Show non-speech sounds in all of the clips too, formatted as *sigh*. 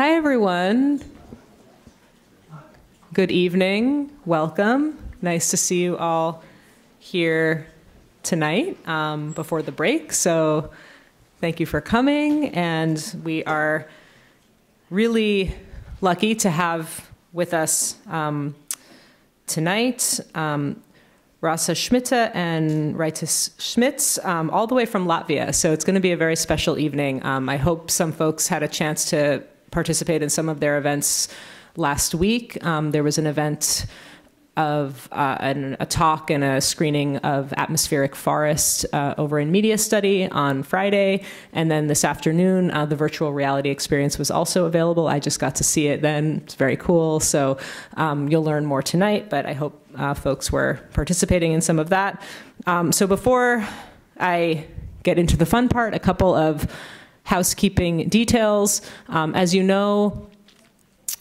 Hi, everyone. Good evening. Welcome. Nice to see you all here tonight um, before the break. So, thank you for coming. And we are really lucky to have with us um, tonight um, Rasa Smite and Raitis Smits, um, all the way from Latvia. So it's going to be a very special evening. Um, I hope some folks had a chance to participate in some of their events last week. Um, there was an event of uh, an, a talk and a screening of atmospheric forest uh, over in media study on Friday. And then this afternoon, uh, the virtual reality experience was also available. I just got to see it then. It's very cool. So um, you'll learn more tonight, but I hope uh, folks were participating in some of that. Um, so before I get into the fun part, a couple of housekeeping details. Um, as you know,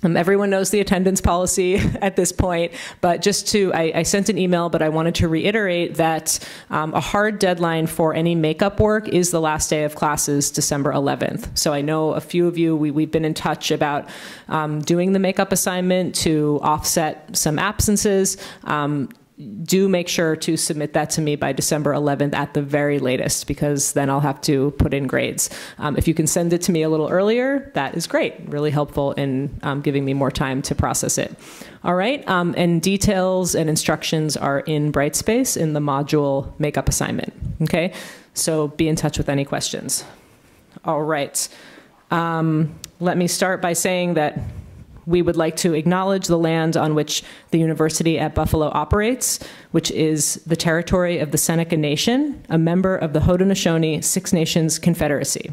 um, everyone knows the attendance policy *laughs* at this point, but just to, I, I, sent an email, but I wanted to reiterate that um, a hard deadline for any makeup work is the last day of classes, December 11th. So I know a few of you, we, have been in touch about um, doing the makeup assignment to offset some absences. Do make sure to submit that to me by December 11th at the very latest, because then I'll have to put in grades. Um, if you can send it to me a little earlier, that is great. Really helpful in um, giving me more time to process it. All right, um, and details and instructions are in Brightspace in the module makeup assignment. Okay, so be in touch with any questions. All right. Um, let me start by saying that we would like to acknowledge the land on which the University at Buffalo operates, which is the territory of the Seneca Nation, a member of the Haudenosaunee Six Nations Confederacy.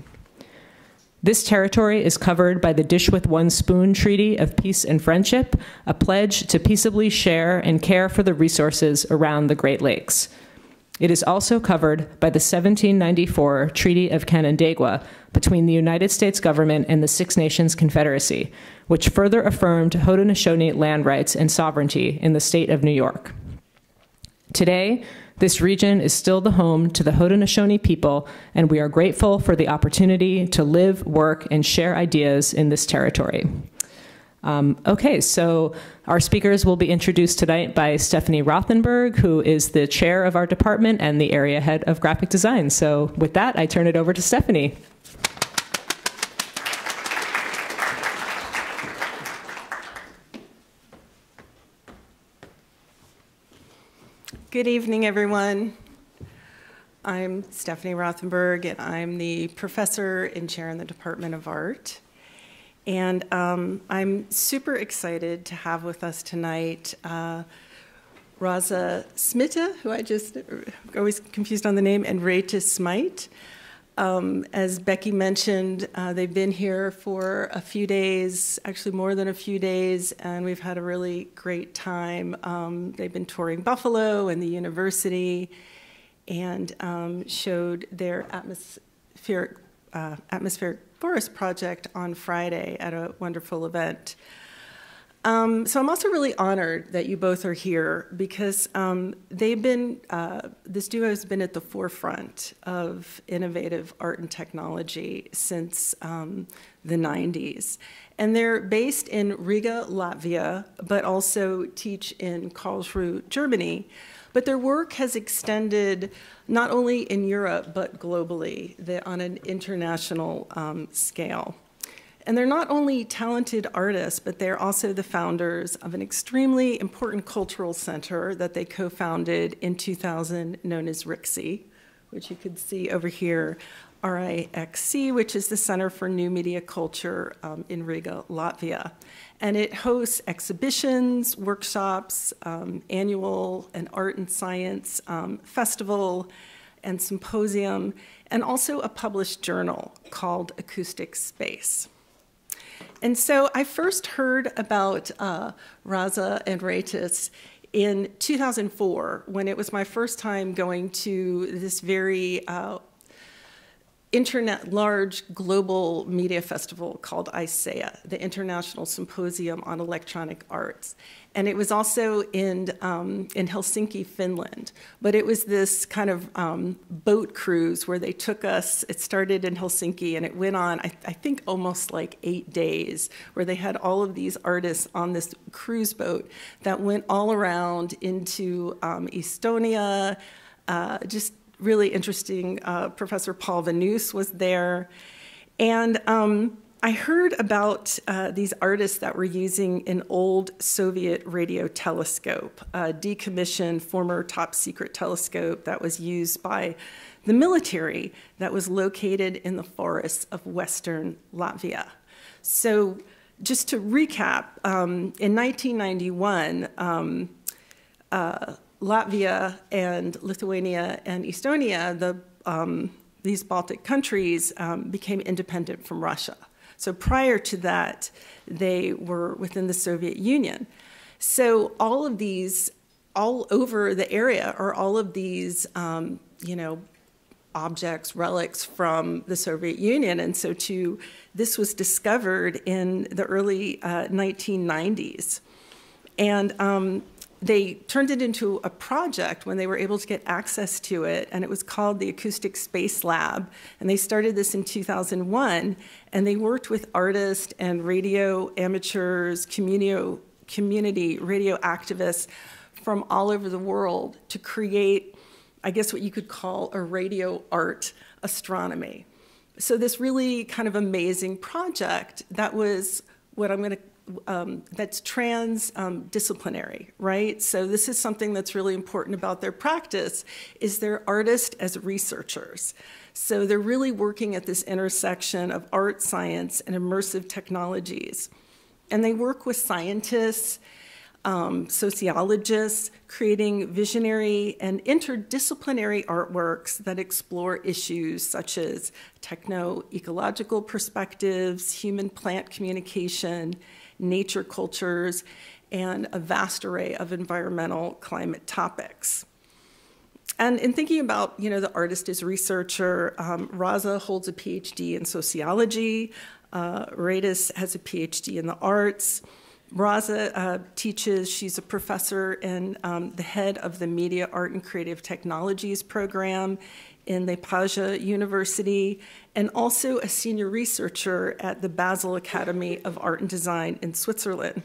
This territory is covered by the Dish with One Spoon Treaty of Peace and Friendship, a pledge to peaceably share and care for the resources around the Great Lakes. It is also covered by the 1794 Treaty of Canandaigua between the United States government and the Six Nations Confederacy, which further affirmed Haudenosaunee land rights and sovereignty in the state of New York. Today, this region is still the home to the Haudenosaunee people, and we are grateful for the opportunity to live, work, and share ideas in this territory. Um, okay, so our speakers will be introduced tonight by Stephanie Rothenberg, who is the chair of our department and the area head of graphic design. So with that, I turn it over to Stephanie. Good evening, everyone. I'm Stephanie Rothenberg, and I'm the professor and chair in the Department of Art. And um, I'm super excited to have with us tonight uh, Rasa Smite, who I just always confused on the name, and Rita Smite. Um, as Becky mentioned, uh, they've been here for a few days, actually more than a few days, and we've had a really great time. Um, they've been touring Buffalo and the university and um, showed their atmospheric, uh, atmospheric Forest Project on Friday at a wonderful event. Um, so I'm also really honored that you both are here because um, they've been, uh, this duo has been at the forefront of innovative art and technology since um, the 90s. And they're based in Riga, Latvia, but also teach in Karlsruhe, Germany. But their work has extended not only in Europe, but globally on an international um, scale. And they're not only talented artists, but they're also the founders of an extremely important cultural center that they co-founded in 2000 known as RIXC, which you could see over here, RIXC, which is the Center for New Media Culture um, in Riga, Latvia. And it hosts exhibitions, workshops, um, annual and art and science um, festival and symposium, and also a published journal called Acoustic Space. And so I first heard about uh, Rasa and Raitis in 2004 when it was my first time going to this very uh, internet large global media festival called ISEA, the International Symposium on Electronic Arts. And it was also in, um, in Helsinki, Finland. But it was this kind of um, boat cruise where they took us, it started in Helsinki and it went on, I, I think, almost like eight days, where they had all of these artists on this cruise boat that went all around into um, Estonia, uh, just really interesting. Uh, Professor Paul Vanouse was there. And um, I heard about uh, these artists that were using an old Soviet radio telescope, a decommissioned former top secret telescope that was used by the military that was located in the forests of western Latvia. So, just to recap, um, in 1991, um, uh, Latvia and Lithuania and Estonia, the, um, these Baltic countries, um, became independent from Russia. So prior to that, they were within the Soviet Union. So all of these, all over the area, are all of these, um, you know, objects, relics from the Soviet Union. And so to, this was discovered in the early uh, 1990s. And um, they turned it into a project when they were able to get access to it, and it was called the Acoustic Space Lab. And they started this in 2001, and they worked with artists and radio amateurs, community, community radio activists from all over the world to create, I guess, what you could call a radio art astronomy. So, this really kind of amazing project that was what I'm going to um, that's transdisciplinary, um, right? So this is something that's really important about their practice is they're artists as researchers. So they're really working at this intersection of art, science, and immersive technologies. And they work with scientists, um, sociologists, creating visionary and interdisciplinary artworks that explore issues such as techno ecological perspectives, human plant communication, nature cultures, and a vast array of environmental climate topics. And in thinking about, you know, the artist as researcher, um, Rasa holds a PhD in sociology. Uh, Raitis has a PhD in the arts. Rasa uh, teaches, she's a professor and um, the head of the Media, Art, and Creative Technologies program in Liepāja University, and also a senior researcher at the Basel Academy of Art and Design in Switzerland.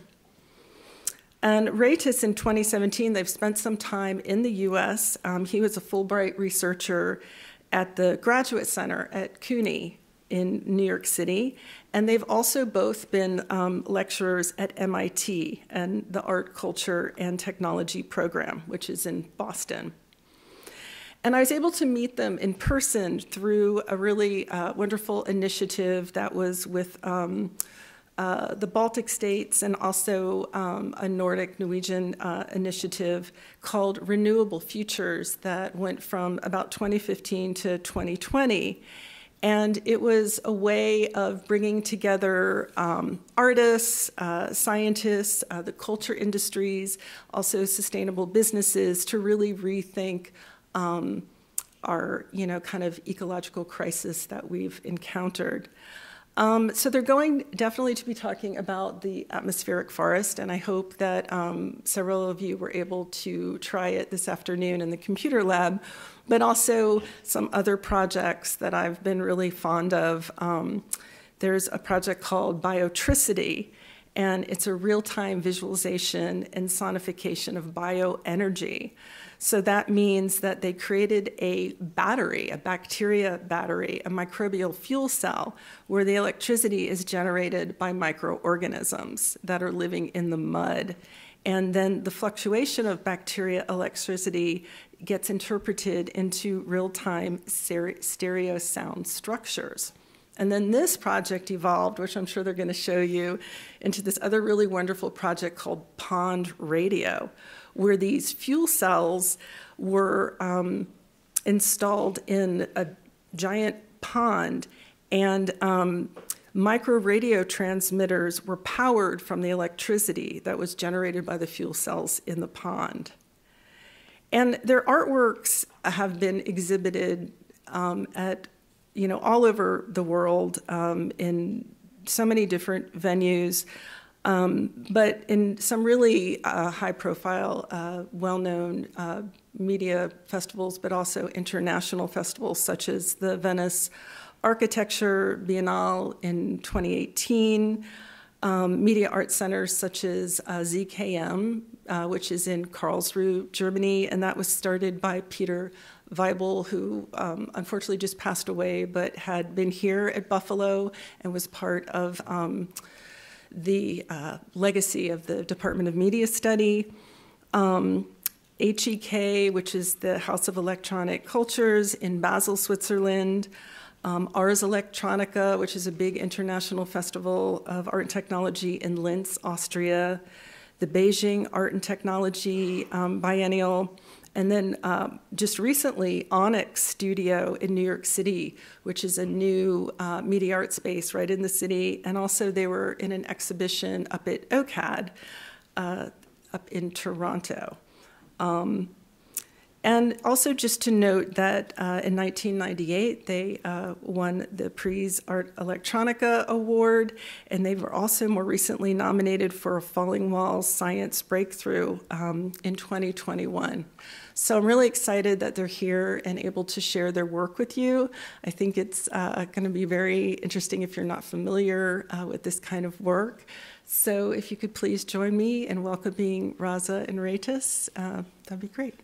And Raitis in 2017, they've spent some time in the US. Um, he was a Fulbright researcher at the Graduate Center at CUNY in New York City. And they've also both been um, lecturers at MIT and the Art, Culture, and Technology program, which is in Boston. And I was able to meet them in person through a really uh, wonderful initiative that was with um, uh, the Baltic states and also um, a Nordic Norwegian uh, initiative called Renewable Futures that went from about 2015 to 2020. And it was a way of bringing together um, artists, uh, scientists, uh, the culture industries, also sustainable businesses to really rethink um, our, you know, kind of ecological crisis that we've encountered. Um, so they're going definitely to be talking about the atmospheric forest, and I hope that um, several of you were able to try it this afternoon in the computer lab, but also some other projects that I've been really fond of. Um, there's a project called Biotricity, and it's a real-time visualization and sonification of bioenergy. So that means that they created a battery, a bacteria battery, a microbial fuel cell, where the electricity is generated by microorganisms that are living in the mud. And then the fluctuation of bacteria electricity gets interpreted into real time stereo sound structures. And then this project evolved, which I'm sure they're going to show you, into this other really wonderful project called Pond Radio, where these fuel cells were um, installed in a giant pond, and um, micro radio transmitters were powered from the electricity that was generated by the fuel cells in the pond. And their artworks have been exhibited um, at you know, all over the world um, in so many different venues, um, but in some really uh, high profile, uh, well known uh, media festivals, but also international festivals such as the Venice Architecture Biennale in 2018, um, media art centers such as uh, ZKM, uh, which is in Karlsruhe, Germany, and that was started by Peter Weibel, who um, unfortunately just passed away, but had been here at Buffalo and was part of um, the uh, legacy of the Department of Media Study. Um, HEK, which is the House of Electronic Cultures in Basel, Switzerland. Um, Ars Electronica, which is a big international festival of art and technology in Linz, Austria. The Beijing Art and Technology um, Biennial and then um, just recently, Onyx Studio in New York City, which is a new uh, media art space right in the city. And also, they were in an exhibition up at OCAD uh, up in Toronto. Um, and also, just to note that uh, in 1998, they uh, won the Prix Ars Electronica Award, and they were also more recently nominated for a Falling Walls Science Breakthrough um, in 2021. So I'm really excited that they're here and able to share their work with you. I think it's uh, going to be very interesting if you're not familiar uh, with this kind of work. So if you could please join me in welcoming Rasa and Raitis, uh, that'd be great.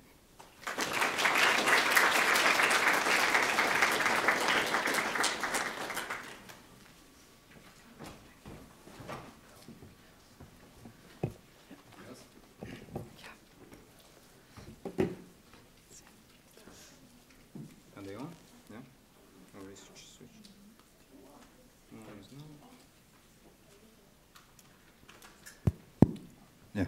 Are they on? Yeah? Already switched. switched. No worries, no. Yeah.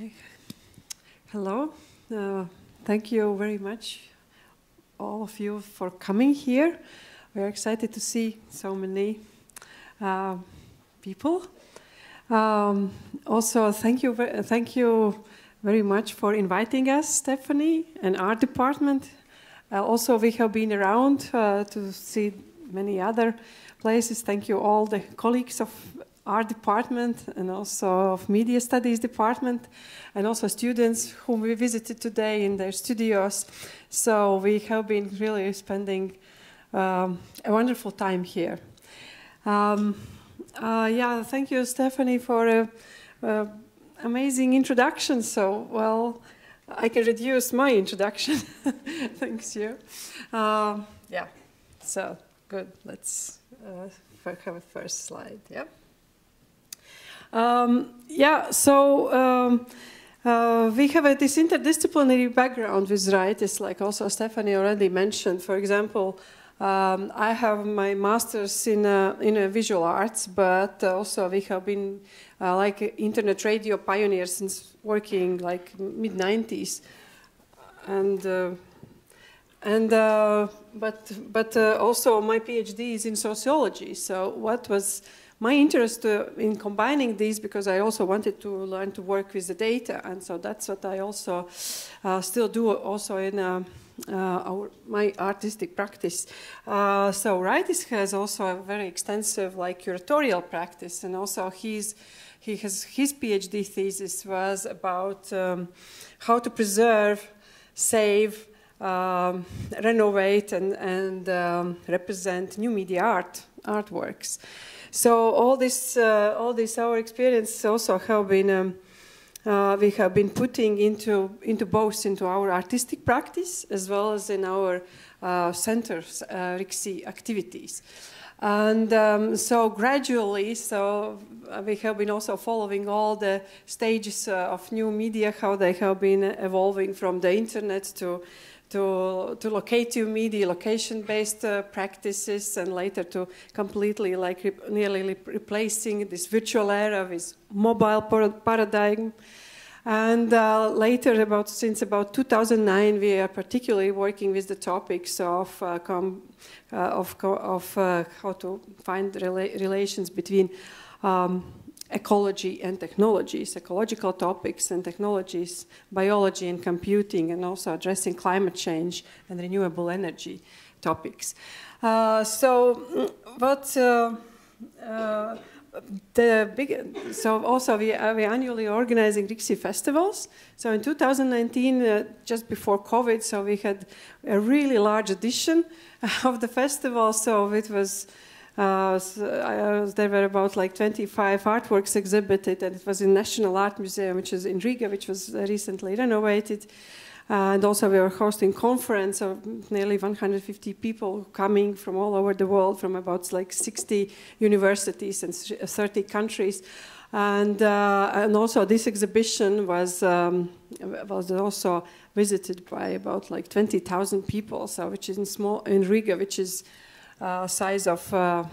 Okay. Hello. Uh, thank you very much, all of you, for coming here. We're excited to see so many uh, people. Um, also, thank you, thank you very much for inviting us, Stephanie, and our department. Uh, also, we have been around uh, to see many other places. Thank you, all the colleagues of our department and also of media studies department and also students whom we visited today in their studios. So we have been really spending um, a wonderful time here. Um, uh, yeah thank you stephanie for a, a amazing introduction. So well i can reduce my introduction. *laughs* Thanks you. Um, yeah so good. Let's uh, have a first slide. Yeah um, yeah, so um, uh, we have a, this interdisciplinary background with Raitis, like also Stephanie already mentioned. For example, um, I have my master's in uh, in uh, visual arts, but also we have been uh, like internet radio pioneers since working like mid 90s, and. Uh, and uh, but but also my PhD is in sociology. So what was my interest uh, in combining these because I also wanted to learn to work with the data, and so that's what I also uh, still do also in uh, our, my artistic practice. Uh, so Raitis has also a very extensive like curatorial practice, and also he's he has his PhD thesis was about um, how to preserve, save. Um, renovate and, and um, represent new media art artworks. So all this, uh, all this, our experience also have been, um, uh, we have been putting into into both into our artistic practice as well as in our uh, centers, uh, RIXC activities. And um, so gradually, so we have been also following all the stages uh, of new media, how they have been evolving from the internet to to, to locative media, location-based uh, practices, and later to completely like re nearly re replacing this virtual era with mobile paradigm. And uh, later, about since about 2009, we are particularly working with the topics of uh, of, of uh, how to find rela relations between um, ecology and technologies, ecological topics and technologies, biology and computing, and also addressing climate change and renewable energy topics. Uh, so, what uh, uh, the big, so also we are we annually organizing RIXC festivals. So in 2019, uh, just before COVID, so we had a really large edition *laughs* of the festival. So it was. Uh, there were about like 25 artworks exhibited, and it was in National Art Museum, which is in Riga, which was recently renovated. Uh, and also we were hosting conference of nearly 150 people coming from all over the world, from about like 60 universities and 30 countries. And, uh, and also this exhibition was, um, was also visited by about like 20,000 people, so which is in small, in Riga, which is uh, size of uh,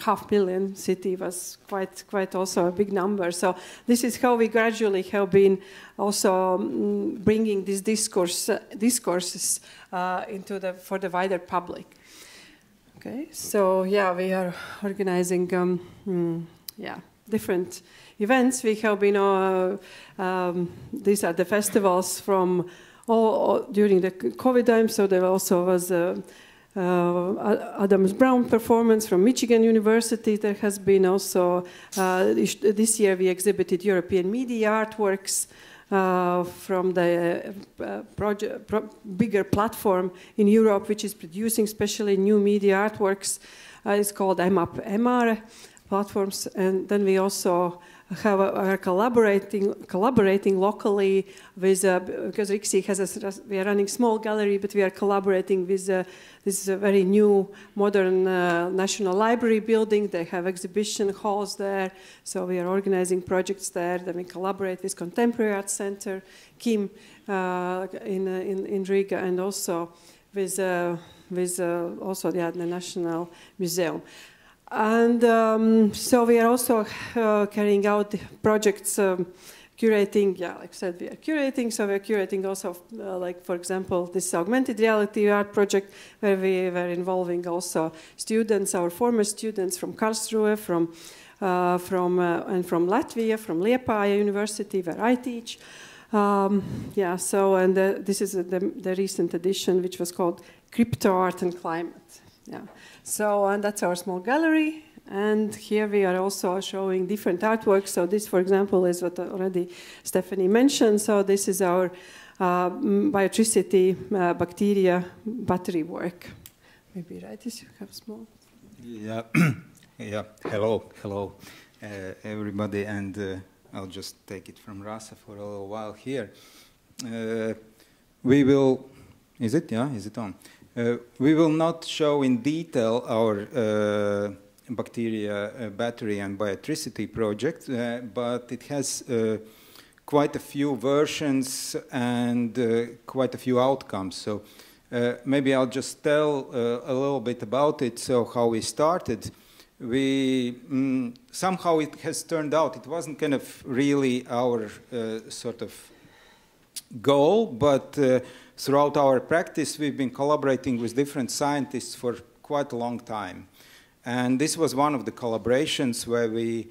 half million city was quite quite also a big number. So this is how we gradually have been also um, bringing these discourse uh, discourses into the for the wider public. Okay, so yeah, we are organizing um, mm, yeah different events. We have been uh, um, these are the festivals from all, all, during the COVID time. So there also was. Uh, uh, Adams Brown performance from Michigan University. There has been also, uh, this year we exhibited European media artworks uh, from the uh, project, pro bigger platform in Europe, which is producing especially new media artworks. Uh, it's called EMAP EMARE platforms. And then we also have are collaborating collaborating locally with uh, because RIXC has a we are running small gallery, but we are collaborating with uh, this is a very new modern uh, national library building. They have exhibition halls there, so we are organizing projects there. Then we collaborate with Contemporary Art Center, KIM uh, in, uh, in in Riga, and also with uh, with also the, the National Museum. And um, so we are also uh, carrying out projects um, curating, yeah, like I said, we are curating. So we're curating also, uh, like, for example, this augmented reality art project where we were involving also students, our former students from Karlsruhe, from, uh, from, uh, and from Latvia, from Liepāja University, where I teach. Um, yeah, so, and uh, this is the, the recent edition, which was called Crypto Art and Climate. Yeah. So, and that's our small gallery. And here we are also showing different artworks. So this, for example, is what already Stephanie mentioned. So this is our uh, biotricity uh, bacteria battery work. Maybe right, this you have small. Yeah, *clears throat* yeah. Hello, hello, uh, everybody, and uh, I'll just take it from Rasa for a little while here. Uh, we will. Is it? Yeah, is it on? Uh, we will not show in detail our uh, bacteria uh, battery and biotricity project, uh, but it has uh, quite a few versions and uh, quite a few outcomes. So maybe I'll just tell a little bit about it. So how we started, we mm, somehow it has turned out it wasn't kind of really our sort of goal, but throughout our practice, we've been collaborating with different scientists for quite a long time. And this was one of the collaborations where we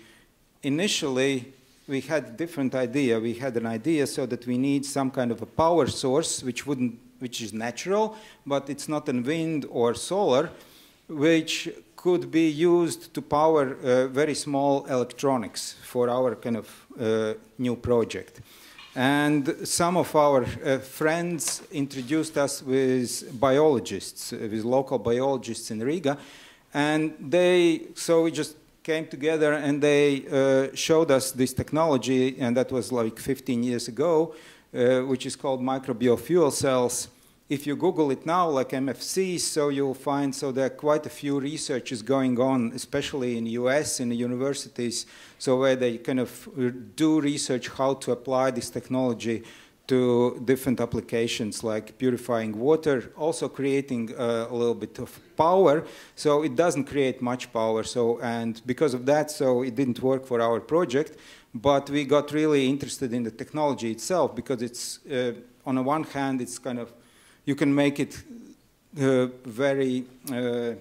initially we had a different idea. We had an idea so that we need some kind of a power source which wouldn't which is natural, but it's not in wind or solar, which could be used to power uh, very small electronics for our kind of uh, new project. And some of our uh, friends introduced us with biologists, uh, with local biologists in Riga. And they, so we just came together and they uh, showed us this technology, and that was like 15 years ago, uh, which is called microbial fuel cells if you Google it now, like MFC, so you'll find so there are quite a few researches going on, especially in US in the universities, so where they kind of do research how to apply this technology to different applications like purifying water, also creating uh, a little bit of power. So it doesn't create much power. So and because of that, so it didn't work for our project. But we got really interested in the technology itself because it's uh, on the one hand, it's kind of you can make it uh, very uh,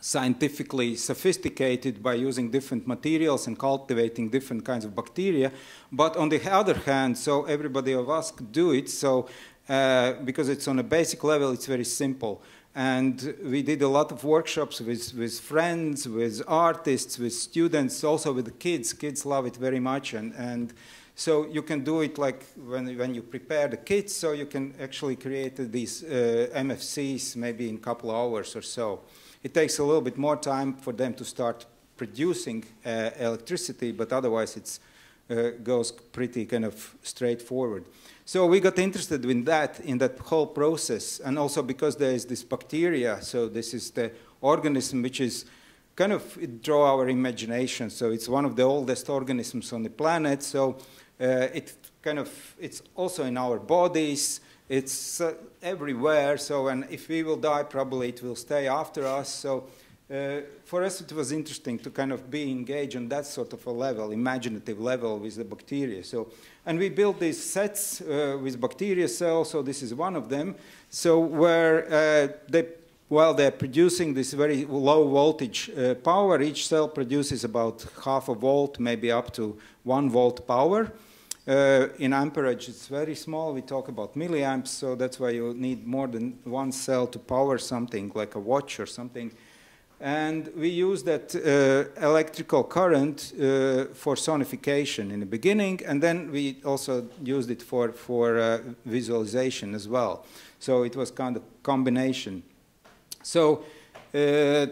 scientifically sophisticated by using different materials and cultivating different kinds of bacteria. But on the other hand, so everybody of us could do it. So uh, because it's on a basic level, it's very simple. And we did a lot of workshops with, with friends, with artists, with students, also with the kids. Kids love it very much. And, and so you can do it like when, when you prepare the kits, so you can actually create these uh, MFCs maybe in a couple hours or so. It takes a little bit more time for them to start producing uh, electricity, but otherwise it uh, goes pretty kind of straightforward. So we got interested in that, in that whole process, and also because there is this bacteria, so this is the organism which is kind of, draw our imagination, so it's one of the oldest organisms on the planet, so it kind of, it's also in our bodies, it's uh, everywhere, so and if we will die, probably it will stay after us, so uh, for us it was interesting to kind of be engaged on that sort of a level, imaginative level with the bacteria. So, and we built these sets uh, with bacteria cells, so this is one of them, so where uh, they while they're producing this very low voltage uh, power, each cell produces about half a volt, maybe up to one volt power. Uh, in amperage, it's very small. We talk about milliamps, so that's why you need more than one cell to power something like a watch or something. And we use that uh, electrical current uh, for sonification in the beginning, and then we also used it for, for uh, visualization as well. So it was kind of combination. So, uh,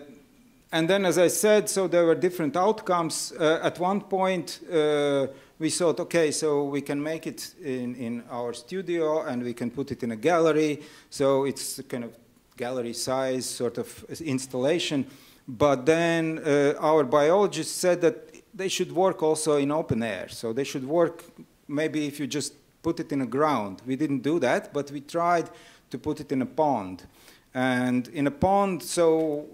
and then as I said, so there were different outcomes. Uh, at one point, uh, we thought, okay, so we can make it in, in our studio and we can put it in a gallery. So it's kind of gallery size sort of installation. But then uh, our biologists said that they should work also in open air. So they should work maybe if you just put it in a ground. We didn't do that, but we tried to put it in a pond. And in a pond, so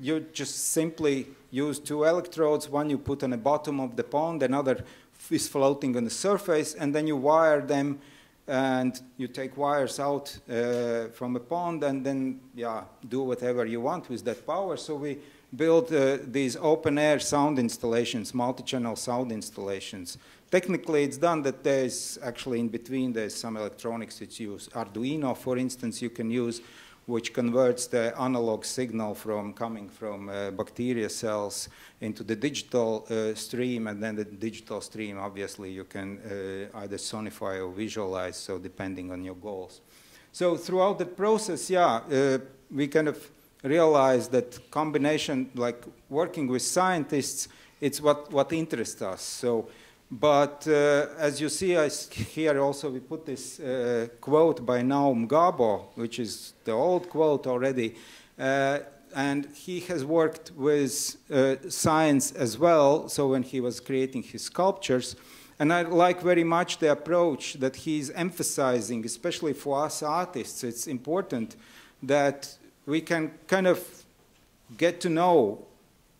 you just simply use two electrodes. One you put on the bottom of the pond, another is floating on the surface, and then you wire them and you take wires out uh, from a pond and then yeah do whatever you want with that power. So we build uh, these open air sound installations multi-channel sound installations. Technically it's done that there's actually in between there's some electronics it's used arduino for instance you can use which converts the analog signal from coming from uh, bacteria cells into the digital uh, stream, and then the digital stream, obviously, you can uh, either sonify or visualize, so depending on your goals. So throughout the process, yeah, uh, we kind of realized that combination, like working with scientists, it's what, what interests us. So but uh, as you see I, here also we put this uh, quote by Naum Gabo, which is the old quote already. Uh, and he has worked with uh, science as well, so when he was creating his sculptures. And I like very much the approach that he's emphasizing, especially for us artists. It's important that we can kind of get to know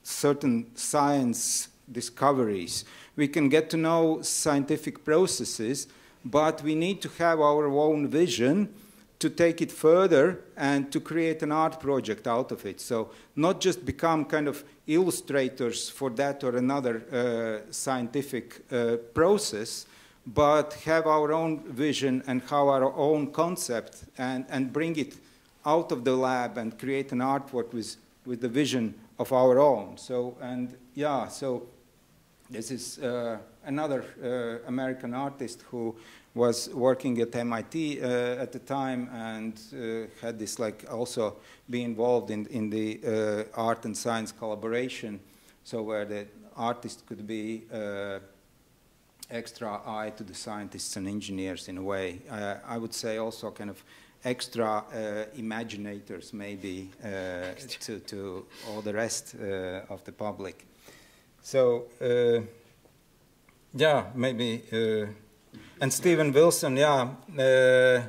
certain science discoveries we can get to know scientific processes, but we need to have our own vision to take it further and to create an art project out of it. So not just become kind of illustrators for that or another uh, scientific uh, process, but have our own vision and have our own concept and, and bring it out of the lab and create an artwork with, with the vision of our own. So, and yeah, so this is uh, another uh, American artist who was working at MIT uh, at the time and uh, had this like also be involved in, in the uh, art and science collaboration. So where the artist could be uh, extra eye to the scientists and engineers in a way. I would say also kind of extra imaginators maybe to, to all the rest of the public. So, uh, yeah, maybe. Uh, and Stephen Wilson, yeah. Uh,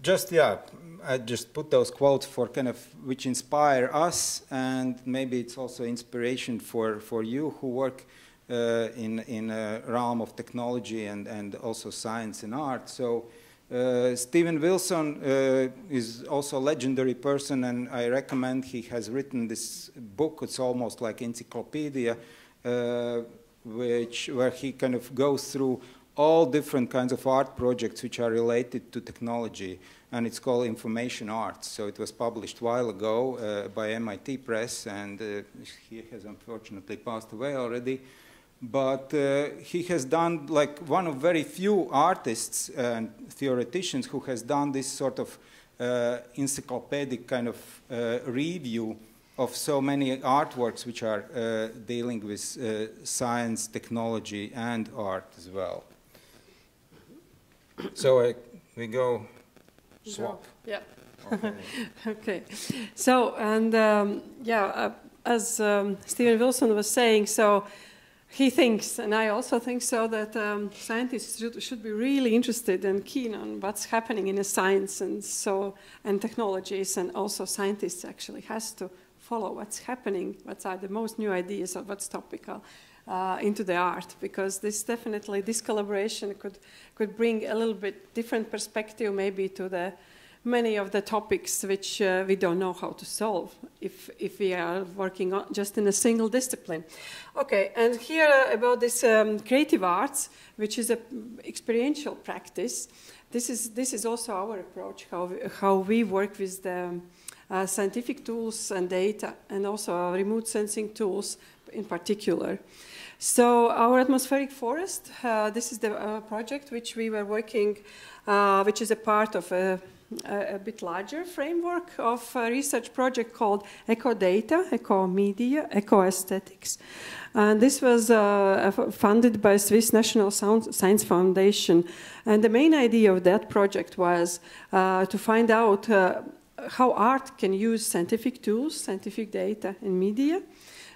just, yeah, I just put those quotes for kind of which inspire us, and maybe it's also inspiration for, for you who work uh, in, in a realm of technology and, and also science and art. So, Uh, Stephen Wilson uh, is also a legendary person, and I recommend he has written this book. It's almost like encyclopedia, uh, which where he kind of goes through all different kinds of art projects which are related to technology, and it's called Information Arts. So it was published a while ago uh, by MIT Press, and uh, he has unfortunately passed away already but uh, he has done like one of very few artists and theoreticians who has done this sort of uh, encyclopedic kind of uh, review of so many artworks which are uh, dealing with uh, science, technology, and art as well. So uh, we go swap. Yeah. Okay. *laughs* Okay. So, and um, yeah, uh, as um, Stephen Wilson was saying, so he thinks, and I also think so, that um, scientists should, should, be really interested and keen on what's happening in science and so and technologies, and also scientists actually has to follow what's happening, what are the most new ideas or what's topical uh, into the art, because this definitely this collaboration could could bring a little bit different perspective maybe to the many of the topics which uh, we don't know how to solve if, if we are working on just in a single discipline. Okay, and here uh, about this um, creative arts, which is an experiential practice. This is, this is also our approach, how we, how we work with the uh, scientific tools and data, and also remote sensing tools in particular. So our atmospheric forest, uh, this is the uh, project which we were working, uh, which is a part of a a, a, bit larger framework of a research project called Ecodata, Ecomedia, Ecoaesthetics. And this was uh, funded by Swiss National Science Foundation. And the main idea of that project was uh, to find out uh, how art can use scientific tools, scientific data, and media,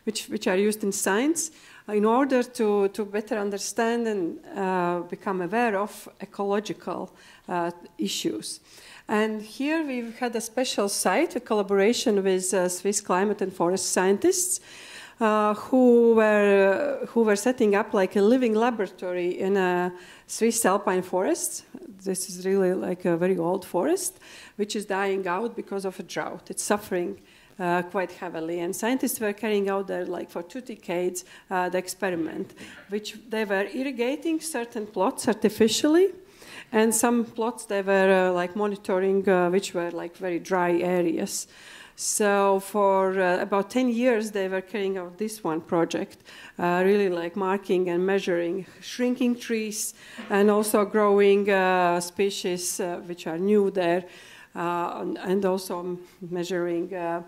which, which are used in science, in order to, to better understand and uh, become aware of ecological uh, issues. And here we've had a special site, a collaboration with uh, Swiss climate and forest scientists. Uh, who were uh, who were setting up like a living laboratory in a Swiss alpine forest. This is really like a very old forest, which is dying out because of a drought. It's suffering uh, quite heavily. And scientists were carrying out there, like for two decades, uh, the experiment, which they were irrigating certain plots artificially and some plots they were uh, like monitoring uh, which were like very dry areas. So for uh, about 10 years, they were carrying out this one project, uh, really like marking and measuring shrinking trees and also growing uh, species uh, which are new there, and, and, also measuring the,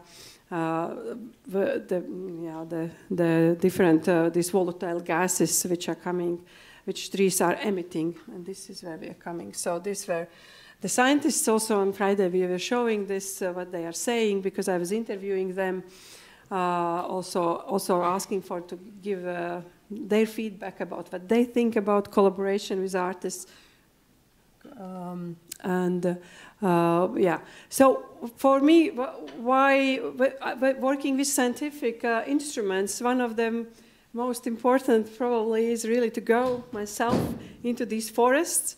the, yeah, the, the different these volatile gases which are coming which trees are emitting, and this is where we are coming. So these were the scientists also on Friday, we were showing this, uh, what they are saying, because I was interviewing them, uh, also, also asking for to give uh, their feedback about what they think about collaboration with artists. Um, and uh, yeah, so for me, why working with scientific uh, instruments, one of them most important probably is really to go myself into these forests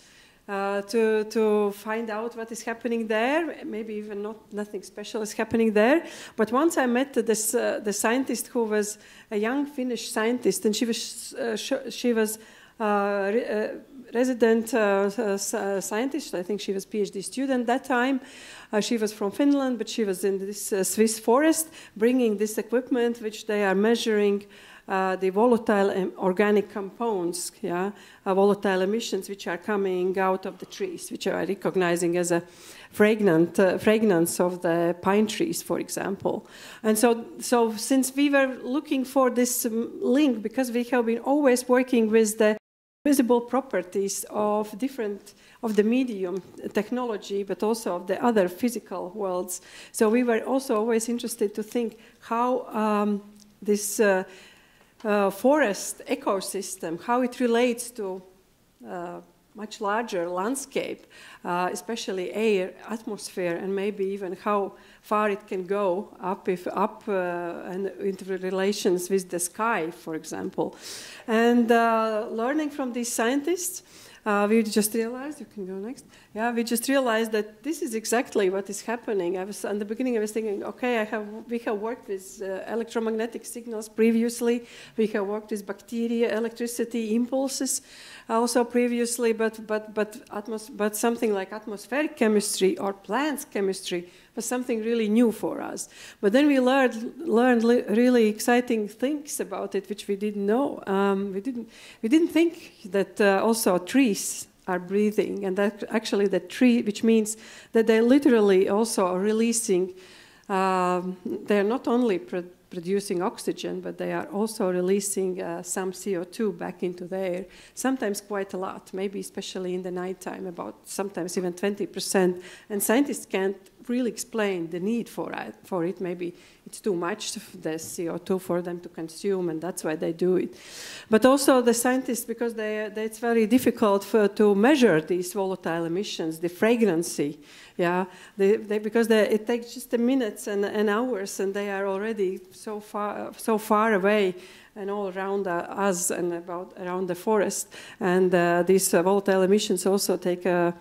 uh, to, to find out what is happening there. Maybe even not nothing special is happening there. But once I met this, uh, the scientist who was a young Finnish scientist, and she was uh, she was uh, re uh, resident uh, scientist. I think she was PhD student that time. she was from Finland, but she was in this Swiss forest, bringing this equipment which they are measuring. Uh, the volatile organic compounds, yeah, uh, volatile emissions which are coming out of the trees, which are recognizing as a fragrant, uh, fragrance of the pine trees, for example. And so, so since we were looking for this um, link, because we have been always working with the visible properties of different of the medium technology but also of the other physical worlds so we were also always interested to think how um, this uh, uh, forest ecosystem, how it relates to uh, much larger landscape, uh, especially air, atmosphere, and maybe even how far it can go up if up uh, and into relations with the sky, for example. And uh, learning from these scientists, uh, we just realized, you can go next. Yeah, we just realized that this is exactly what is happening. I was, in the beginning, I was thinking, okay, I have, we have worked with uh, electromagnetic signals previously. We have worked with bacteria, electricity impulses also previously, but, but, but, atmos but something like atmospheric chemistry or plants chemistry was something really new for us. But then we learned, learned really exciting things about it, which we didn't know. Um, we, didn't, we didn't think that uh, also trees are breathing, and that actually the tree, which means that they literally also are releasing, um, they're not only producing oxygen, but they are also releasing uh, some CO2 back into the air, sometimes quite a lot, maybe especially in the nighttime, about sometimes even 20%. And scientists can't really explain the need for it, for it. Maybe it's too much, of the CO2 for them to consume, and that's why they do it. But also the scientists, because they, they, it's very difficult for, to measure these volatile emissions, the fragrancy, yeah, they, they, because they, it takes just minutes and, and, hours, and they are already so far, so far away and all around us and about around the forest. And uh, these volatile emissions also take a,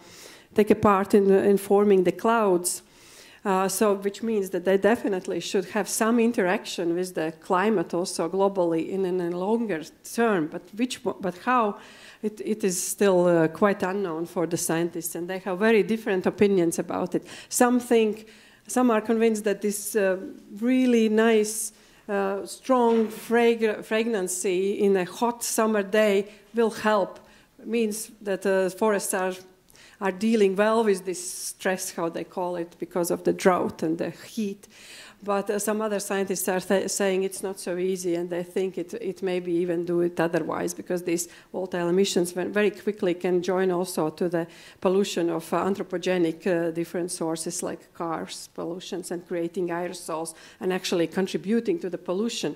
take a part in, in forming the clouds. Uh, so, which means that they definitely should have some interaction with the climate also globally in, in a longer term. But which, but how, it, it is still uh, quite unknown for the scientists, and they have very different opinions about it. Some think, some are convinced that this uh, really nice, uh, strong frag fragrance in a hot summer day will help. Means that uh, forests are are dealing well with this stress, how they call it, because of the drought and the heat. But uh, some other scientists are saying it's not so easy, and they think it, it maybe even do it otherwise, because these volatile emissions very quickly can join also to the pollution of uh, anthropogenic uh, different sources like cars pollutions and creating aerosols and actually contributing to the pollution.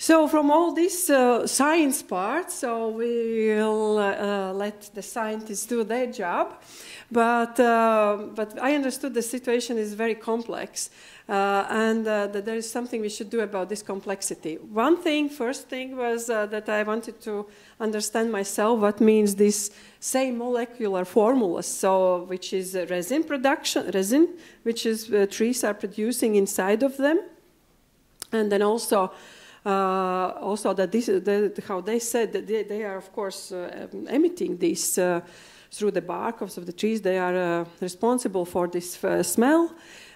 So from all this uh, science part, so we'll uh, let the scientists do their job. But, uh, but I understood the situation is very complex uh, and uh, that there is something we should do about this complexity. One thing, first thing was uh, that I wanted to understand myself what means this same molecular formula, so which is resin production, resin, which is trees are producing inside of them. And then also uh, also that this, the, how they said that they, they are of course uh, emitting this uh, through the bark of the trees. They are responsible for this smell.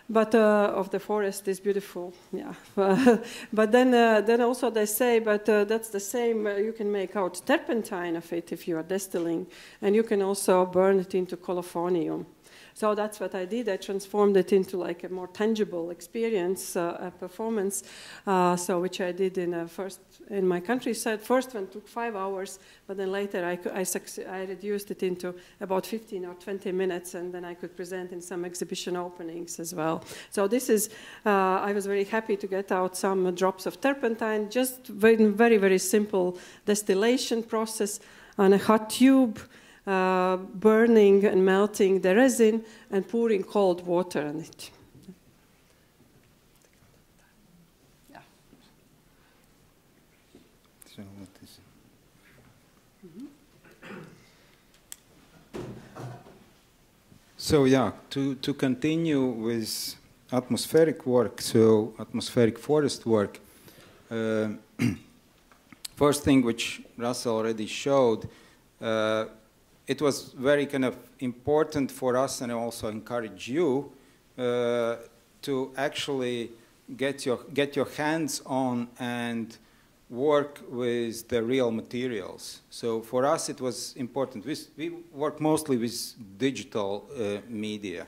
But uh, of the forest is beautiful. Yeah. *laughs* But then uh, then also they say but uh, that's the same you can make out turpentine of it if you are distilling and you can also burn it into colophonium so that's what I did. I transformed it into like a more tangible experience, uh, performance. Uh, so which I did in a first in my countryside. First one took five hours, but then later I, I, I reduced it into about 15 or 20 minutes, and then I could present in some exhibition openings as well. So this is, uh, I was very happy to get out some drops of turpentine, just very, very, very simple distillation process on a hot tube uh, burning and melting the resin and pouring cold water on it. So yeah, to, to continue with atmospheric work, so atmospheric forest work, uh, *clears throat* first thing which Rasa already showed, uh, it was very kind of important for us and I also encourage you uh, to actually get your, get your hands on and work with the real materials. So for us it was important. We, we work mostly with digital uh, media.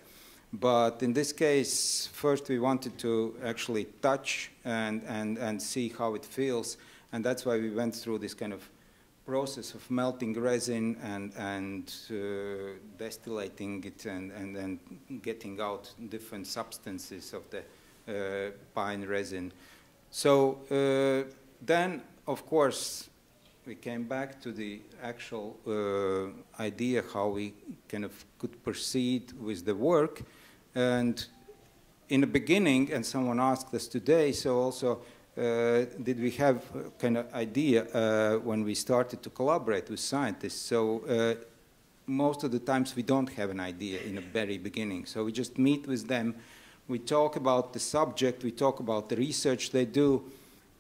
But in this case, first we wanted to actually touch and, and, and see how it feels. And that's why we went through this kind of process of melting resin and, and uh, it and, and, and getting out different substances of the uh, pine resin. So uh, then, of course, we came back to the actual uh, idea how we kind of could proceed with the work. And in the beginning, and someone asked us today, so also uh, did we have kind of idea uh, when we started to collaborate with scientists. So uh, most of the times we don't have an idea in the very beginning. So we just meet with them, we talk about the subject, we talk about the research they do,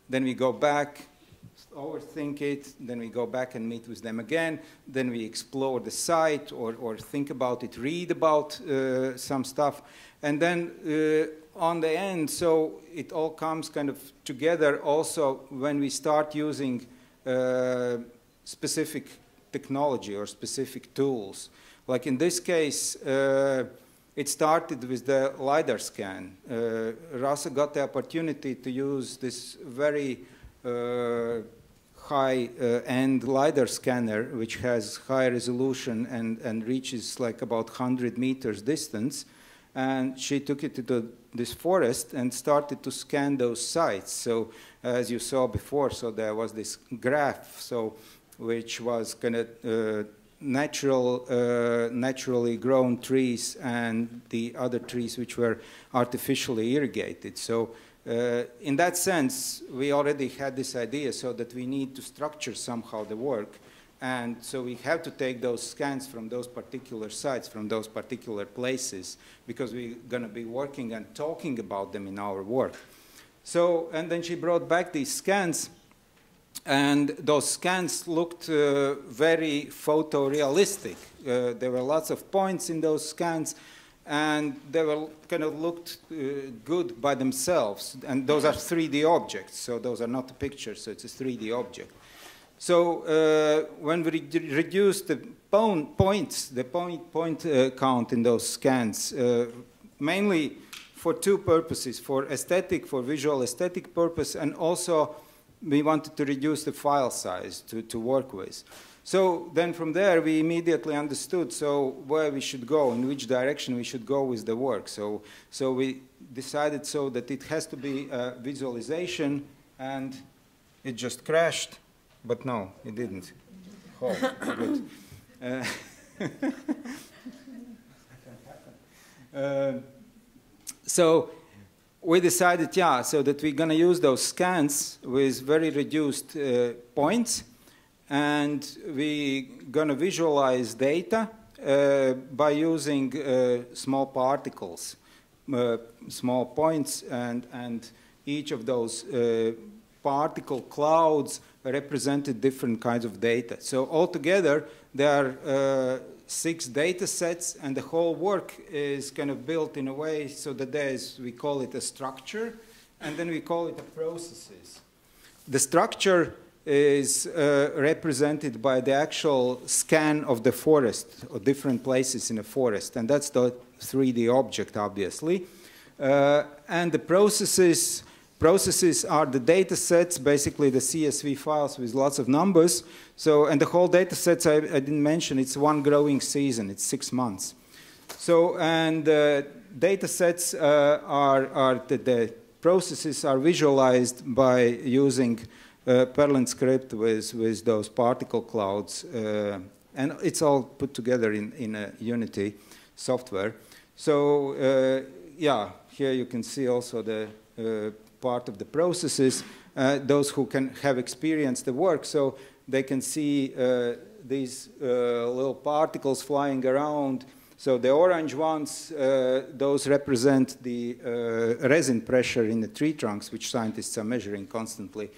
then we go back, overthink it, then we go back and meet with them again, then we explore the site or, or think about it, read about uh, some stuff, and then uh, on the end, so it all comes kind of together also when we start using uh, specific technology or specific tools. Like in this case, uh, it started with the LiDAR scan. Uh, Rasa got the opportunity to use this very uh, high-end uh, LiDAR scanner, which has high resolution and, and reaches like about 100 meters distance. And she took it to this forest and started to scan those sites. So as you saw before, so there was this graph, so which was kind of uh, natural, uh, naturally grown trees and the other trees which were artificially irrigated. So uh, in that sense, we already had this idea so that we need to structure somehow the work. And so we have to take those scans from those particular sites, from those particular places, because we're going to be working and talking about them in our work. So, and then she brought back these scans, and those scans looked uh, very photorealistic. Uh, there were lots of points in those scans, and they were kind of looked uh, good by themselves. And those are 3D objects, so those are not pictures, so it's a 3D object. So uh, when we re reduce the points, the point, point uh, count in those scans, uh, mainly for two purposes, for aesthetic, for visual aesthetic purpose, and also we wanted to reduce the file size to, to work with. So then from there, we immediately understood so where we should go, in which direction we should go with the work. So, so we decided so that it has to be a visualization, and it just crashed, but no, it didn't. Oh, good. Uh, uh, *laughs* so we decided, yeah, so that we're going to use those scans with very reduced uh, points, and we're going to visualize data uh, by using uh, small particles, uh, small points, and, and each of those particle clouds represented different kinds of data. So altogether, there are uh, six data sets, and the whole work is kind of built in a way so that there is, we call it a structure, and then we call it a processes. The structure is uh, represented by the actual scan of the forest or different places in the forest, and that's the 3D object, obviously. Uh, and the processes, processes are the data sets, basically the CSV files with lots of numbers. So, and the whole data sets I, I didn't mention, it's one growing season, it's six months. So, and uh, data sets uh, are, are the, the processes are visualized by using uh, Perlin script with, with those particle clouds. Uh, and it's all put together in, in a Unity software. So uh, yeah, here you can see also the uh, part of the processes. Uh, those who can have experienced the work, so they can see uh, these little particles flying around. So the orange ones, those represent the resin pressure in the tree trunks, which scientists are measuring constantly.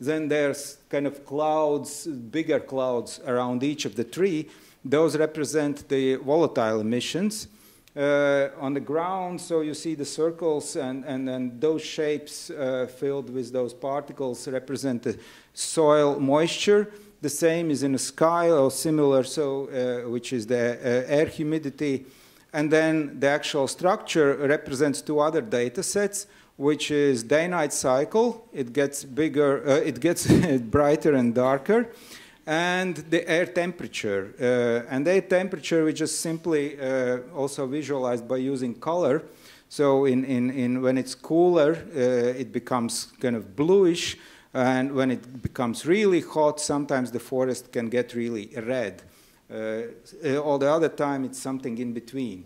Then there's kind of clouds, bigger clouds around each of the tree. Those represent the volatile emissions. Uh, on the ground, so you see the circles and, and, and those shapes uh, filled with those particles represent the soil moisture. The same is in the sky or similar, so uh, which is the uh, air humidity. And then the actual structure represents two other data sets which is day-night cycle. It gets bigger, uh, it gets *laughs* brighter and darker. And the air temperature. Uh, and air temperature, we just simply uh, also visualized by using color. So in, in, in when it's cooler, uh, it becomes kind of bluish. And when it becomes really hot, sometimes the forest can get really red. Uh, all the other time, it's something in between.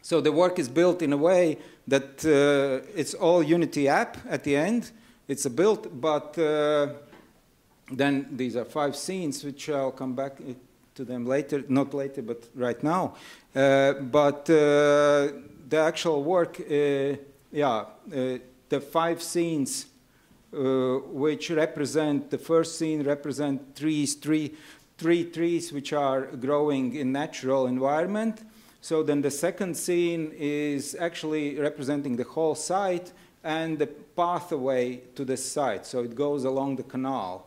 So the work is built in a way that uh, it's all Unity app at the end. It's a build, but uh, then these are five scenes, which I'll come back to them later, not later, but right now. Uh, but uh, the actual work, uh, yeah, the five scenes which represent, the first scene represent trees, three, three trees which are growing in natural environment. So then the second scene is actually representing the whole site and the pathway to the site. So it goes along the canal.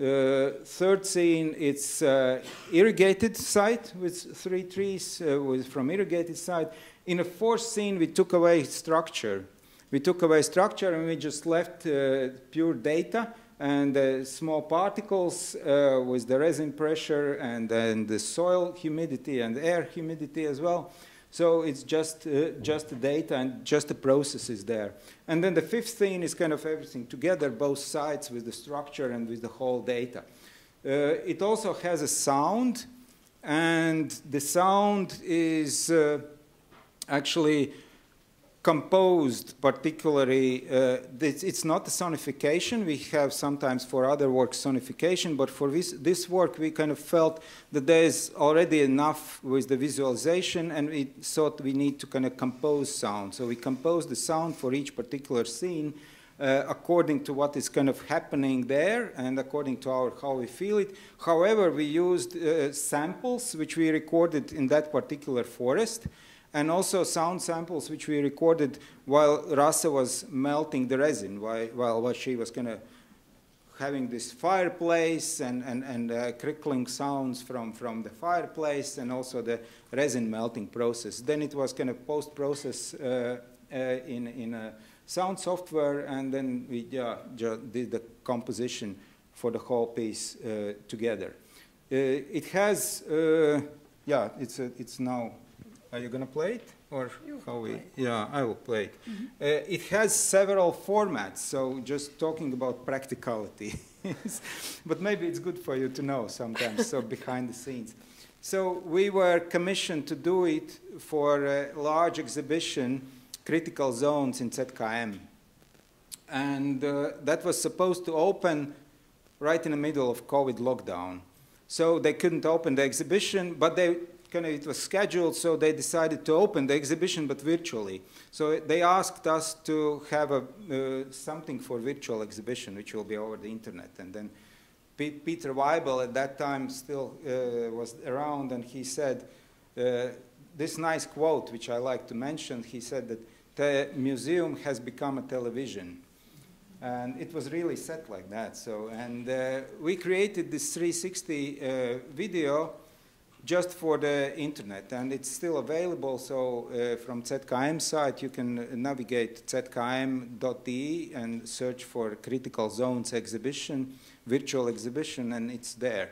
Uh, third scene, it's uh, irrigated site with three trees uh, with, from irrigated site. In the fourth scene, we took away structure. We took away structure and we just left pure data and uh, small particles uh, with the resin pressure and, and the soil humidity and air humidity as well. So it's just, uh, just the data and just the processes there. And then the fifth thing is kind of everything together, both sides with the structure and with the whole data. Uh, it also has a sound, and the sound is uh, actually composed particularly, uh, it's not a sonification. We have sometimes for other works sonification, but for this, this work we kind of felt that there is already enough with the visualization and we thought we need to kind of compose sound. So we composed the sound for each particular scene uh, according to what is kind of happening there and according to our how we feel it. However, we used uh, samples which we recorded in that particular forest and also sound samples which we recorded while Rasa was melting the resin, while, while she was kind of having this fireplace and, and, and uh, crickling sounds from, from the fireplace and also the resin melting process. Then it was kind of post-process uh, uh, in, in a sound software and then we yeah, did the composition for the whole piece uh, together. Uh, it has, uh, yeah, it's, a, it's now are you going to play it? Or how we? Yeah, I will play it. Mm -hmm. uh, it has several formats, so just talking about practicality. *laughs* but maybe it's good for you to know sometimes, so *laughs* behind the scenes. So we were commissioned to do it for a large exhibition, Critical Zones in ZKM. And uh, that was supposed to open right in the middle of COVID lockdown. So they couldn't open the exhibition, but they kind of it was scheduled, so they decided to open the exhibition, but virtually. So they asked us to have a, uh, something for virtual exhibition, which will be over the internet. And then P Peter Weibel at that time still uh, was around, and he said uh, this nice quote, which I like to mention. He said that the museum has become a television. And it was really set like that. So, and uh, we created this 360 uh, video just for the internet, and it's still available. So uh, from ZKM site, you can navigate zkm.de and search for Critical Zones exhibition, virtual exhibition, and it's there.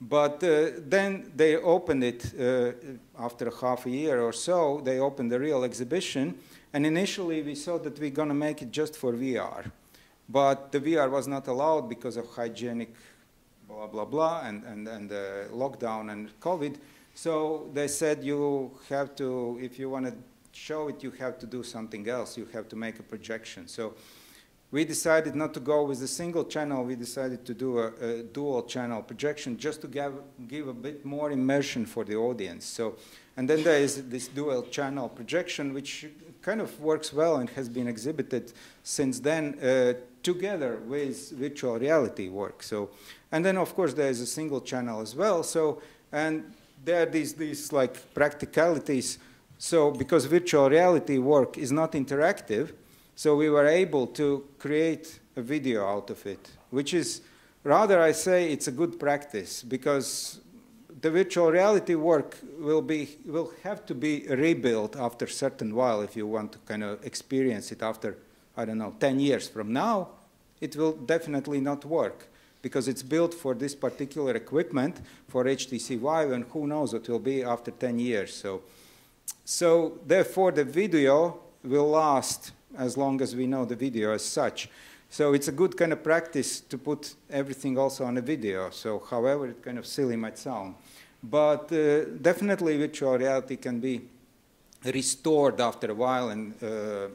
But uh, then they opened it uh, after half a year or so. They opened the real exhibition, and initially we thought that we're going to make it just for VR, but the VR was not allowed because of hygienic blah, blah, blah, and, and, and uh, lockdown and COVID. So they said you have to, if you want to show it, you have to do something else. You have to make a projection. So we decided not to go with a single channel. We decided to do a, a dual channel projection just to give, give a bit more immersion for the audience. So, and then there is this dual channel projection, which kind of works well and has been exhibited since then uh, together with virtual reality work. So and then, of course, there is a single channel as well. So, and there are these, these like practicalities. So, because virtual reality work is not interactive, so we were able to create a video out of it, which is rather, I say, it's a good practice because the virtual reality work will be will have to be rebuilt after a certain while if you want to kind of experience it after I don't know 10 years from now it will definitely not work because it's built for this particular equipment for HTC Vive, and who knows what will be after 10 years. So, so therefore, the video will last as long as we know the video as such. So it's a good kind of practice to put everything also on a video. So however it kind of silly might sound. But uh, definitely virtual reality can be restored after a while and uh,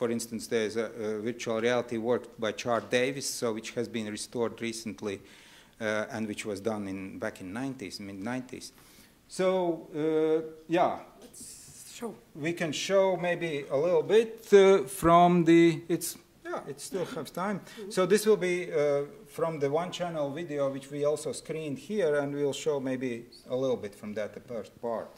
for instance, there's a, a virtual reality work by Char Davies, so which has been restored recently. uh, and which was done in back in 90s, mid 90s. So uh, yeah, Show. we can show maybe a little bit uh, from the it's yeah it still has time so this will be uh, from the one channel video which we also screened here and we'll show maybe a little bit from that the first part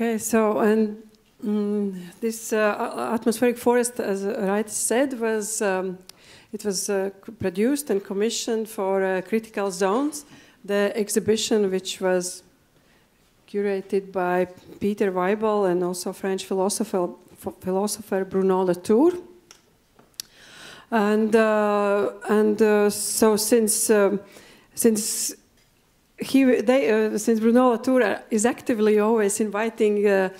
Okay, so and mm, this uh, atmospheric forest, as Wright said, was um, it was uh, produced and commissioned for uh, critical zones. The exhibition, which was curated by Peter Weibel and also French philosopher philosopher Bruno Latour. And uh, and uh, so since um, since he, they, uh, since Bruno Latour is actively always inviting uh,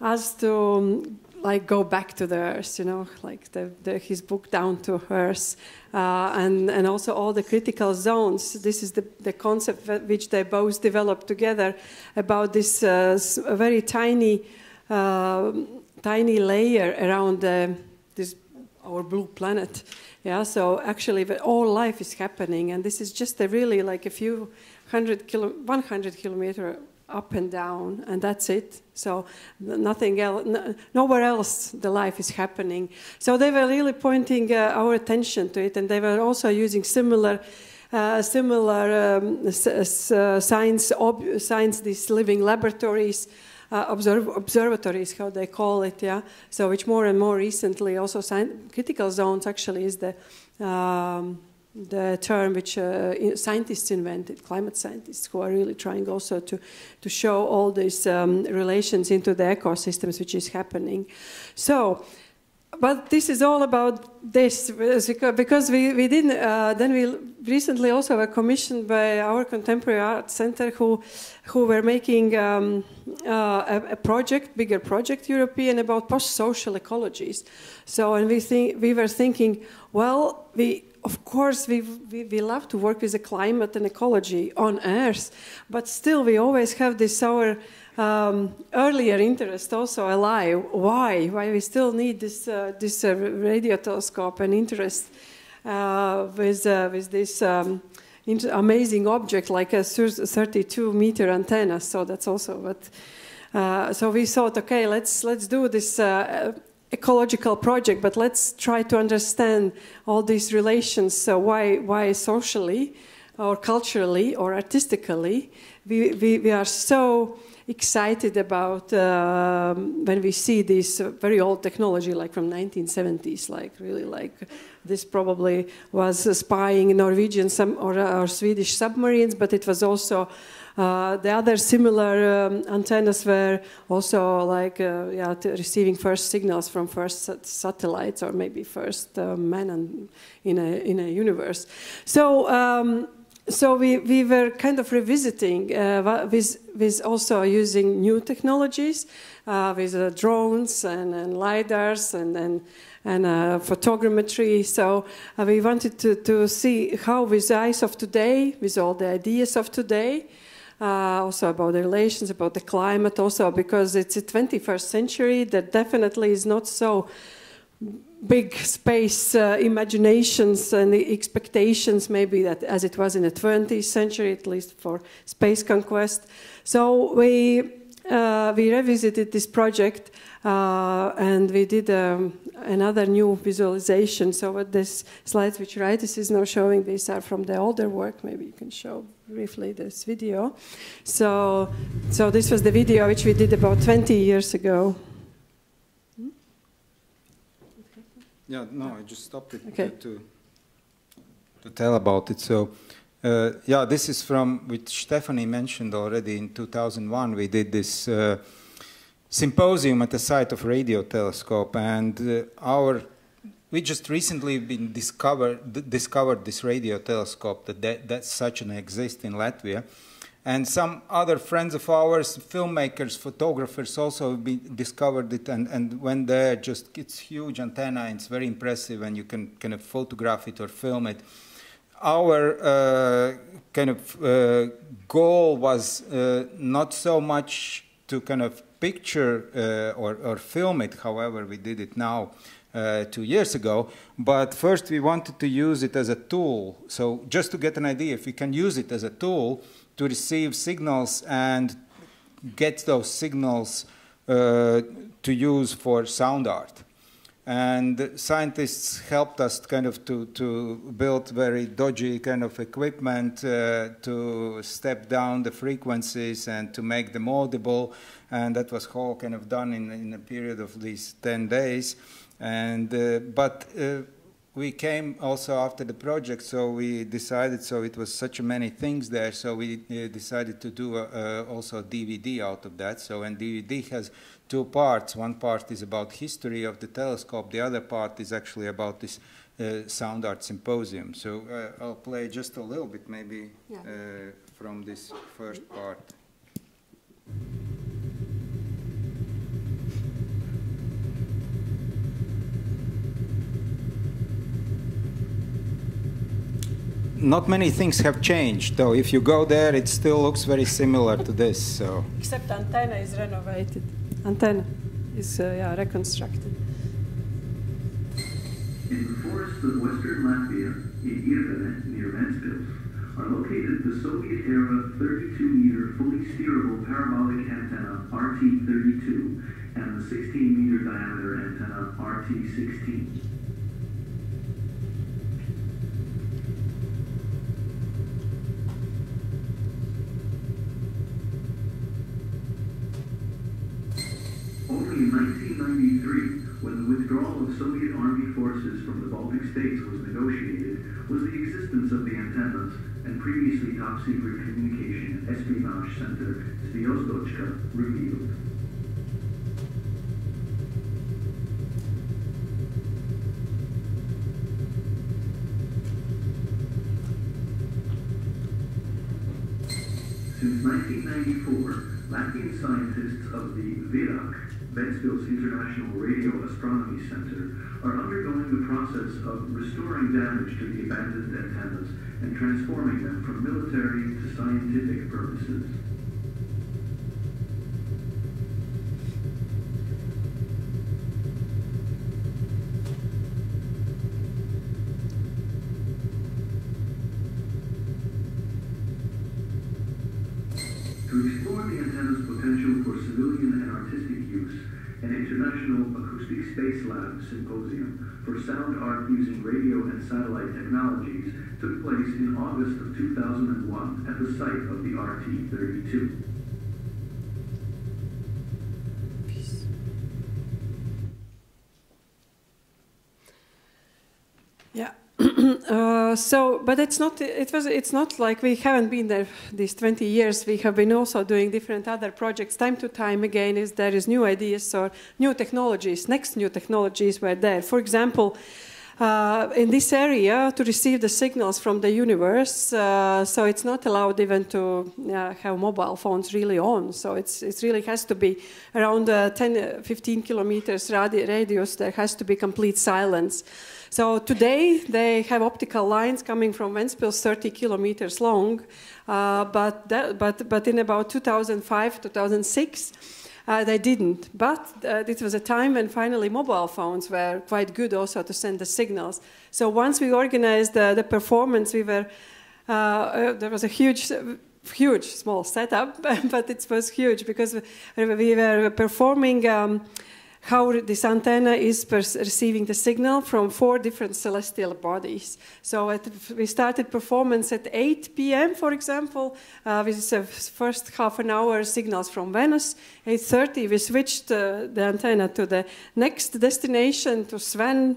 us to um, like go back to the earth, you know, like the, the, his book Down to Earth, uh, and and also all the critical zones. This is the, the concept which they both developed together about this uh, very tiny uh, tiny layer around this our blue planet. Yeah, so actually, all life is happening, and this is just a really like a few hundred kilo, 100 kilometer up and down, and that's it. So nothing else, nowhere else the life is happening. So they were really pointing uh, our attention to it, and they were also using similar. Uh, similar um, uh, science, science, these living laboratories, uh, observ observatories, how they call it, yeah. So which more and more recently also critical zones actually is the um, the term which uh, scientists invented, climate scientists, who are really trying also to, to show all these um, relations into the ecosystems which is happening. So, but this is all about this because we, we didn't. Uh, then we recently also were commissioned by our Contemporary Art Center, who who were making um, uh, a, project, bigger project, European about post-social ecologies. So, and we think we were thinking, well, we of course, we, we, we, love to work with the climate and ecology on Earth, but still, we always have this our um, earlier interest also alive. Why? Why we still need this uh, this uh, radio telescope and interest uh, with uh, with this. Um, amazing object like a 32 meter antenna so that's also what uh, so we thought okay let's let's do this uh, ecological project, but let's try to understand all these relations. So why, why socially, or culturally, or artistically, we, we, we are so excited about um, when we see this very old technology, like from 1970s, like really like this probably was spying Norwegian or, or Swedish submarines, but it was also uh, the other similar um, antennas were also like uh, yeah, receiving first signals from first satellites or maybe first uh, in a in a universe. So. Um, so we, we were kind of revisiting uh, with, with also using new technologies uh, with uh, drones and, and lidars and, and, and photogrammetry. So we wanted to, to see how with the eyes of today, with all the ideas of today, uh, also about the relations, about the climate, also because it's a 21st century that definitely is not so big space uh, imaginations and expectations maybe that as it was in the 20th century at least for space conquest so we uh, we revisited this project uh, and we did um, another new visualization. So what this slides which Raitis is now showing, these are from the older work. Maybe you can show briefly this video. So, so this was the video which we did about 20 years ago. Yeah, no, I just stopped it okay. to, to tell about it. So, uh, yeah, this is from, which Stephanie mentioned already in 2001. We did this uh, symposium at the site of radio telescope and uh, our we just recently been discovered discovered this radio telescope that, that that such an exists in Latvia. And some other friends of ours filmmakers photographers also discovered it. And and when there just it's huge antenna and it's very impressive and you can kind of photograph it or film it. Our uh, kind of uh, goal was uh, not so much to kind of picture uh, or, or, film it, however we did it now uh, two years ago. But first we wanted to use it as a tool. So just to get an idea, if we can use it as a tool to receive signals and get those signals uh, to use for sound art. And scientists helped us kind of to, to build very dodgy kind of equipment uh, to step down the frequencies and to make them audible. And that was all kind of done in, in a period of these 10 days. And, uh, but uh, we came also after the project, so we decided, so it was such many things there, so we uh, decided to do a, uh, also a DVD out of that. So, and DVD has two parts. One part is about history of the telescope. The other part is actually about this uh, sound art symposium. So uh, I'll play just a little bit maybe yeah. uh, from this first part. Not many things have changed, though. If you go there, it still looks very similar to this. So. Except antenna is renovated. Antenna is uh, yeah, reconstructed. In the forests of western Latvia, in Irbene, near Ventspils, are located the Soviet-era 32-meter fully steerable parabolic antenna RT-32 and the 16-meter diameter antenna RT-16. Only in 1993, when the withdrawal of Soviet Army forces from the Baltic states was negotiated, was the existence of the antennas and previously top-secret communication espionage center Zvyozdotchka revealed. Since 1994, Latvian scientists of the VIRAC, Ventspils International Radio Astronomy Center, are undergoing the process of restoring damage to the abandoned antennas and transforming them from military to scientific purposes. To explore the antenna's potential for civilian and artistic use, an International Acoustic Space Lab Symposium for sound art using radio and satellite technologies took place in August of 2001 at the site of the RT-32. Yeah. *clears throat* uh, so, but it's not. It was. It's not like we haven't been there these 20 years. We have been also doing different other projects. Time to time, again, is there is new ideas or new technologies. Next, new technologies were there. For example. Uh, in this area, to receive the signals from the universe, uh, so it's not allowed even to uh, have mobile phones really on. So it's it really has to be around 10, 15 kilometers radi radius. There has to be complete silence. So today they have optical lines coming from Ventspils 30 kilometers long, uh, but, that, but, but in about 2005, 2006, uh, they didn't. But uh, it was a time when finally mobile phones were quite good also to send the signals. So once we organized the performance, we were, uh, uh, there was a huge huge small setup, *laughs* but it was huge because we were performing um, how this antenna is receiving the signal from four different celestial bodies. So at, we started performance at 8 p.m., for example, uh, with the first half an hour signals from Venus. 8.30, we switched uh, the antenna to the next destination, to Sven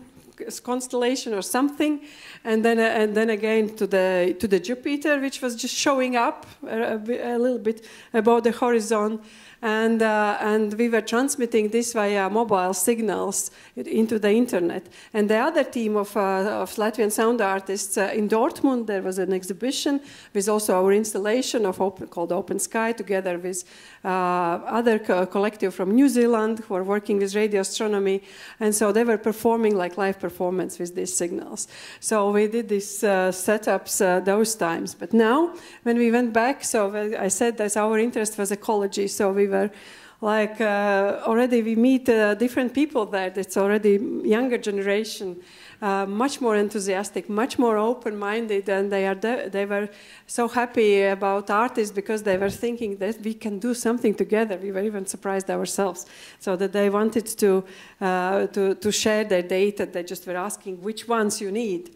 constellation or something, and then uh, and then again to the to the Jupiter, which was just showing up a, a, a little bit above the horizon and, uh, and we were transmitting this via mobile signals into the internet. And the other team of, uh, of Latvian sound artists uh, in Dortmund, there was an exhibition with also our installation of open, called Open Sky together with uh, other co collective from New Zealand who are working with radio astronomy. And so they were performing like live performance with these signals. So we did these uh, setups uh, those times. But now, when we went back, so I said that our interest was ecology. So we were like uh, already we meet uh, different people there. It's already younger generation, uh, much more enthusiastic, much more open-minded, and they are they were so happy about artists because they were thinking that we can do something together. We were even surprised ourselves, so that they wanted to uh, to to share their data. They just were asking which ones you need.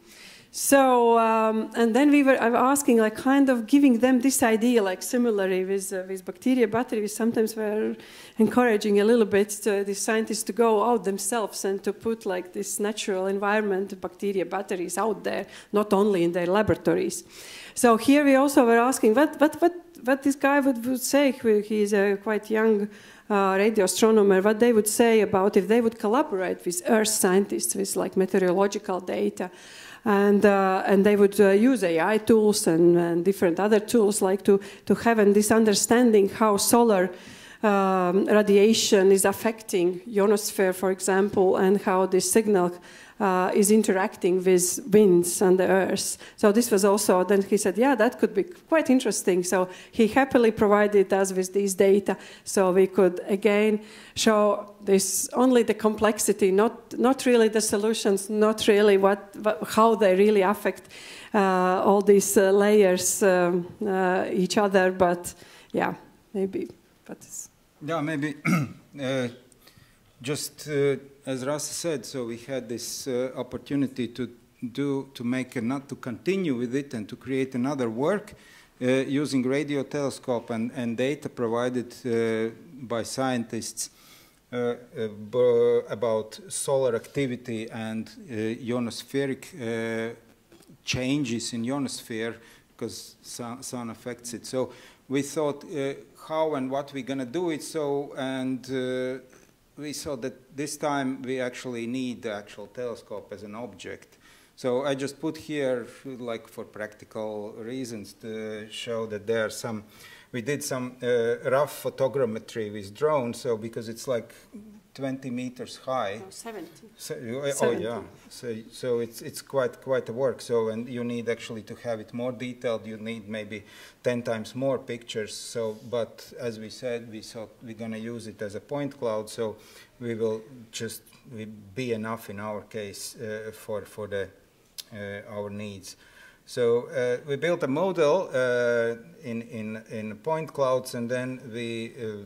So, um, and then we were asking, like, kind of giving them this idea, like, similarly with, uh, with bacteria battery, we sometimes were encouraging a little bit to the scientists to go out themselves and to put, like, this natural environment bacteria batteries out there, not only in their laboratories. So here we also were asking what, what, what, what this guy would, would say, he's a quite young uh, radio astronomer, what they would say about if they would collaborate with Earth scientists with, like, meteorological data and uh, and they would uh, use AI tools and, and, different other tools like to to have this understanding how solar um, radiation is affecting ionosphere, for example, and how this signal uh, is interacting with winds and the earth. So this was also, then he said, yeah, that could be quite interesting. So he happily provided us with these data so we could again show this only the complexity, not, not really the solutions, not really what, how they really affect uh, all these uh, layers um, uh, each other, but yeah, maybe. But yeah, maybe *clears throat* uh, just uh, as Rasa said, so we had this uh, opportunity to do to make not to continue with it and to create another work uh, using radio telescope and, and data provided uh, by scientists uh, uh, about solar activity and ionospheric changes in ionosphere because sun, sun, affects it. So we thought how and what we're going to do it. So and we saw that this time we actually need the actual telescope as an object. So I just put here, like for practical reasons, to show that there are some, we did some uh, rough photogrammetry with drones, so because it's like 20 meters high. Oh, 70. So, oh, 70. yeah. So, so it's, it's quite, quite a work. So, and you need actually to have it more detailed. You need maybe 10 times more pictures. So, but as we said, we thought we're going to use it as a point cloud. So we will just be enough in our case uh, for, for the, uh, our needs. So uh, we built a model uh, in, in, in point clouds and then we uh,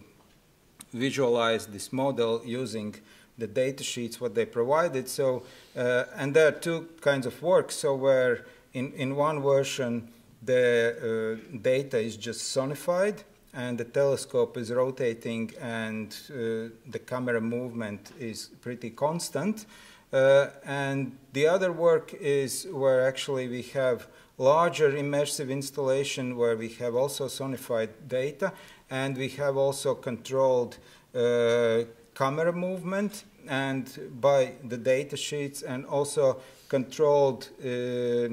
visualize this model using the data sheets, what they provided. So, uh, and there are two kinds of work. So where in, in one version, the uh, data is just sonified and the telescope is rotating and uh, the camera movement is pretty constant. Uh, and the other work is where actually we have larger immersive installation where we have also sonified data and we have also controlled uh, camera movement and by the data sheets and also controlled uh,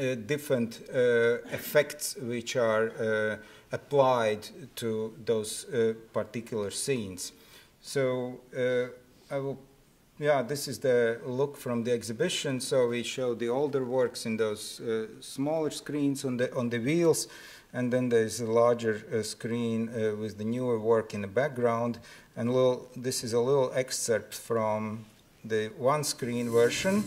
uh, different uh, effects which are uh, applied to those uh, particular scenes. So I will, yeah, this is the look from the exhibition. So we show the older works in those smaller screens on the on the wheels and then there's a larger uh, screen uh, with the newer work in the background. And little, this is a little excerpt from the one screen version.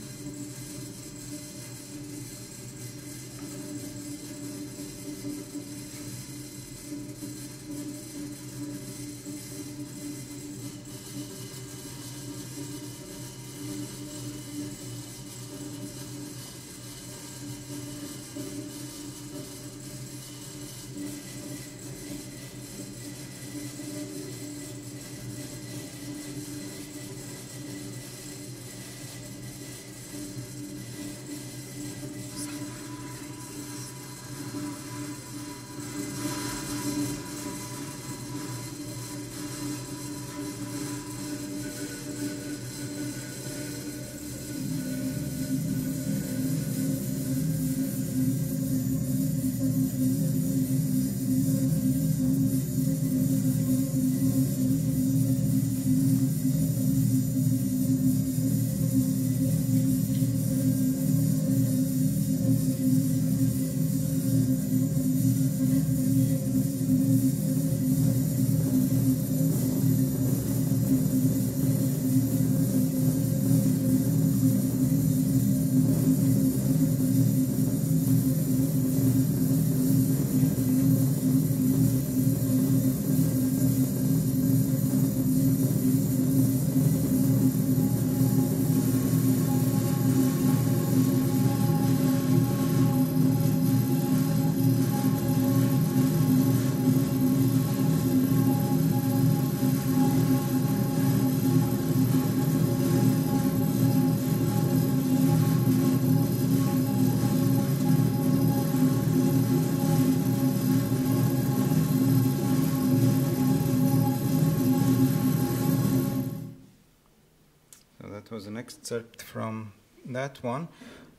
Excerpt from that one.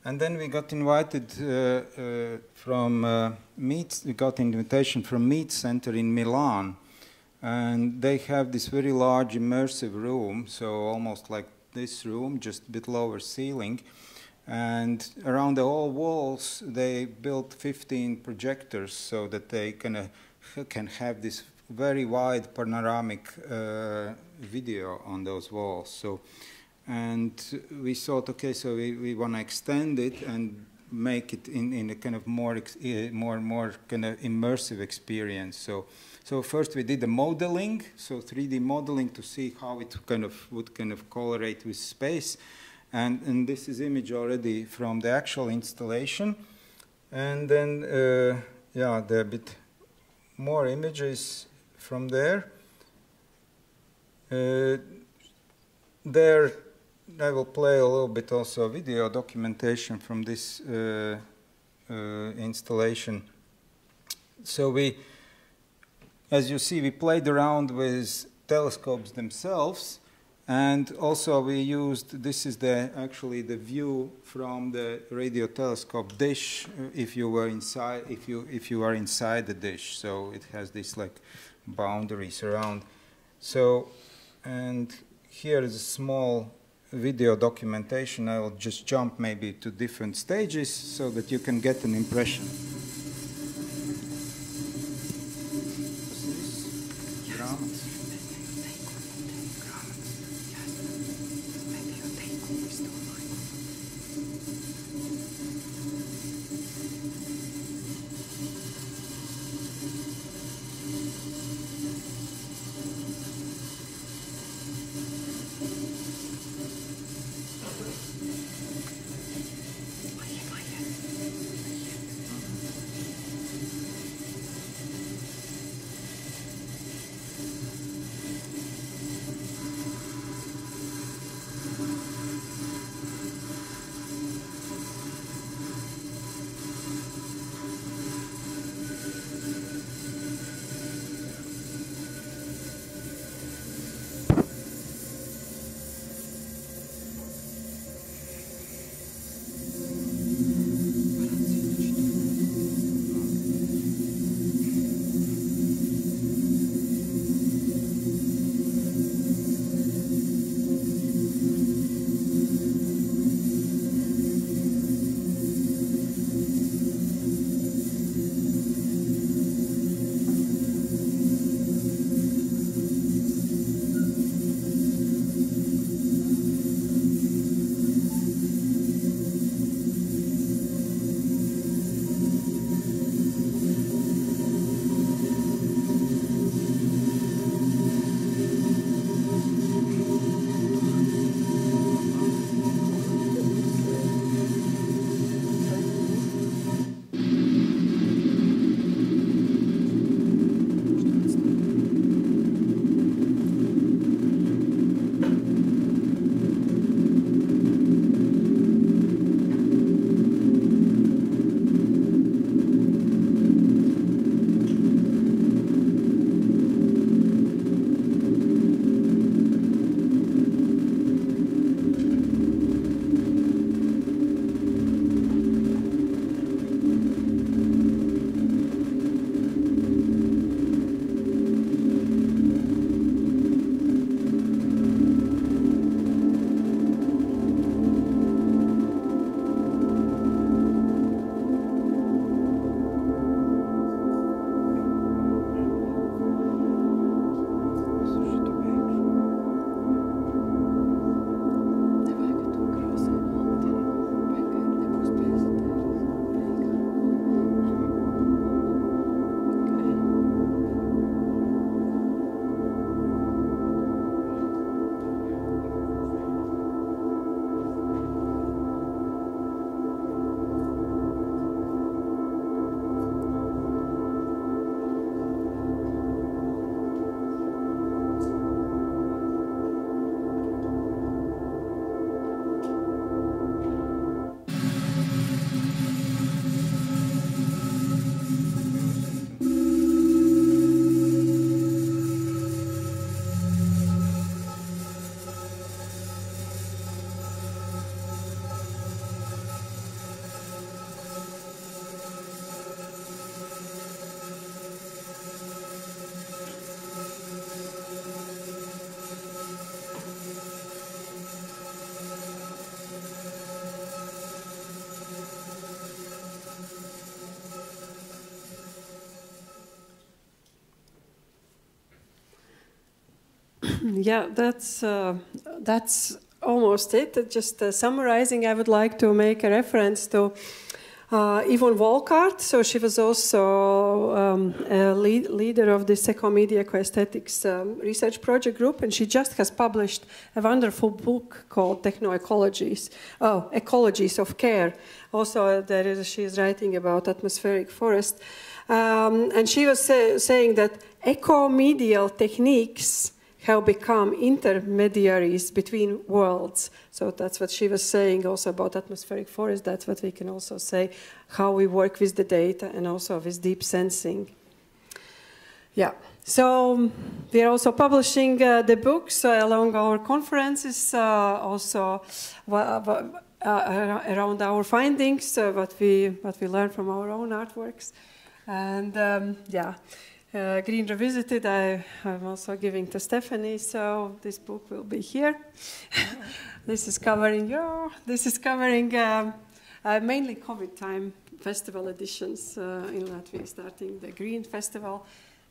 And then we got invited uh, uh, from uh, Meet, we got invitation from Meet Center in Milan. And they have this very large immersive room, so almost like this room, just a bit lower ceiling. And around the whole walls, they built 15 projectors so that they can, uh, can have this very wide panoramic uh, video on those walls. So, and we thought, okay, so we, we want to extend it and make it in, in a kind of more, uh, more, more kind of immersive experience. So, so first we did the modeling, so 3D modeling to see how it kind of would kind of correlate with space. And, and this is image already from the actual installation. And then, uh, yeah, a bit more images from there. Uh, there, I will play a little bit also video documentation from this uh, uh, installation. So we, as you see, we played around with telescopes themselves, and also we used, this is the actually the view from the radio telescope dish uh, if you were inside, if you, if you are inside the dish. So it has this like boundaries around. So, and here is a small video documentation. I will just jump maybe to different stages so that you can get an impression. Yeah, that's uh, that's almost it. Just uh, summarizing, I would like to make a reference to uh, Yvonne Volkart. So she was also um, a lead, leader of the Ecomedia Coaesthetics um, research project group, and she just has published a wonderful book called Technoecologies, oh, Ecologies of Care. Also, there is, she is writing about atmospheric forest. Um, and she was say, saying that ecomedial techniques have become intermediaries between worlds. So that's what she was saying also about atmospheric forest. That's what we can also say how we work with the data and also with deep sensing. Yeah. So we are also publishing uh, the books uh, along our conferences, uh, also uh, around our findings, uh, what we what we learn from our own artworks, and um, yeah uh, Green Revisited, I, am also giving to Stephanie, so this book will be here. *laughs* this is covering, oh, this is covering um, uh, mainly COVID time festival editions uh, in Latvia, starting the Green Festival,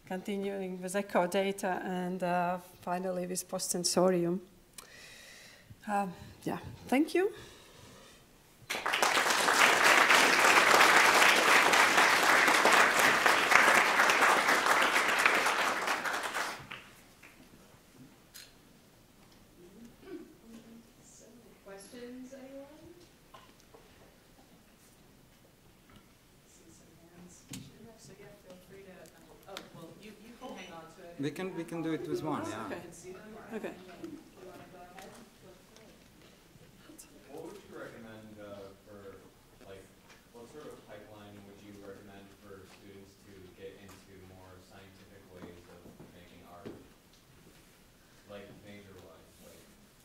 continuing with Ecodata, and uh, finally with Post Sensorium. Um, yeah, thank you. Can we can do it with one. Yeah. Okay. Okay. What would you recommend uh, for like what sort of pipeline would you recommend for students to get into more scientific ways of making art, like major wise, like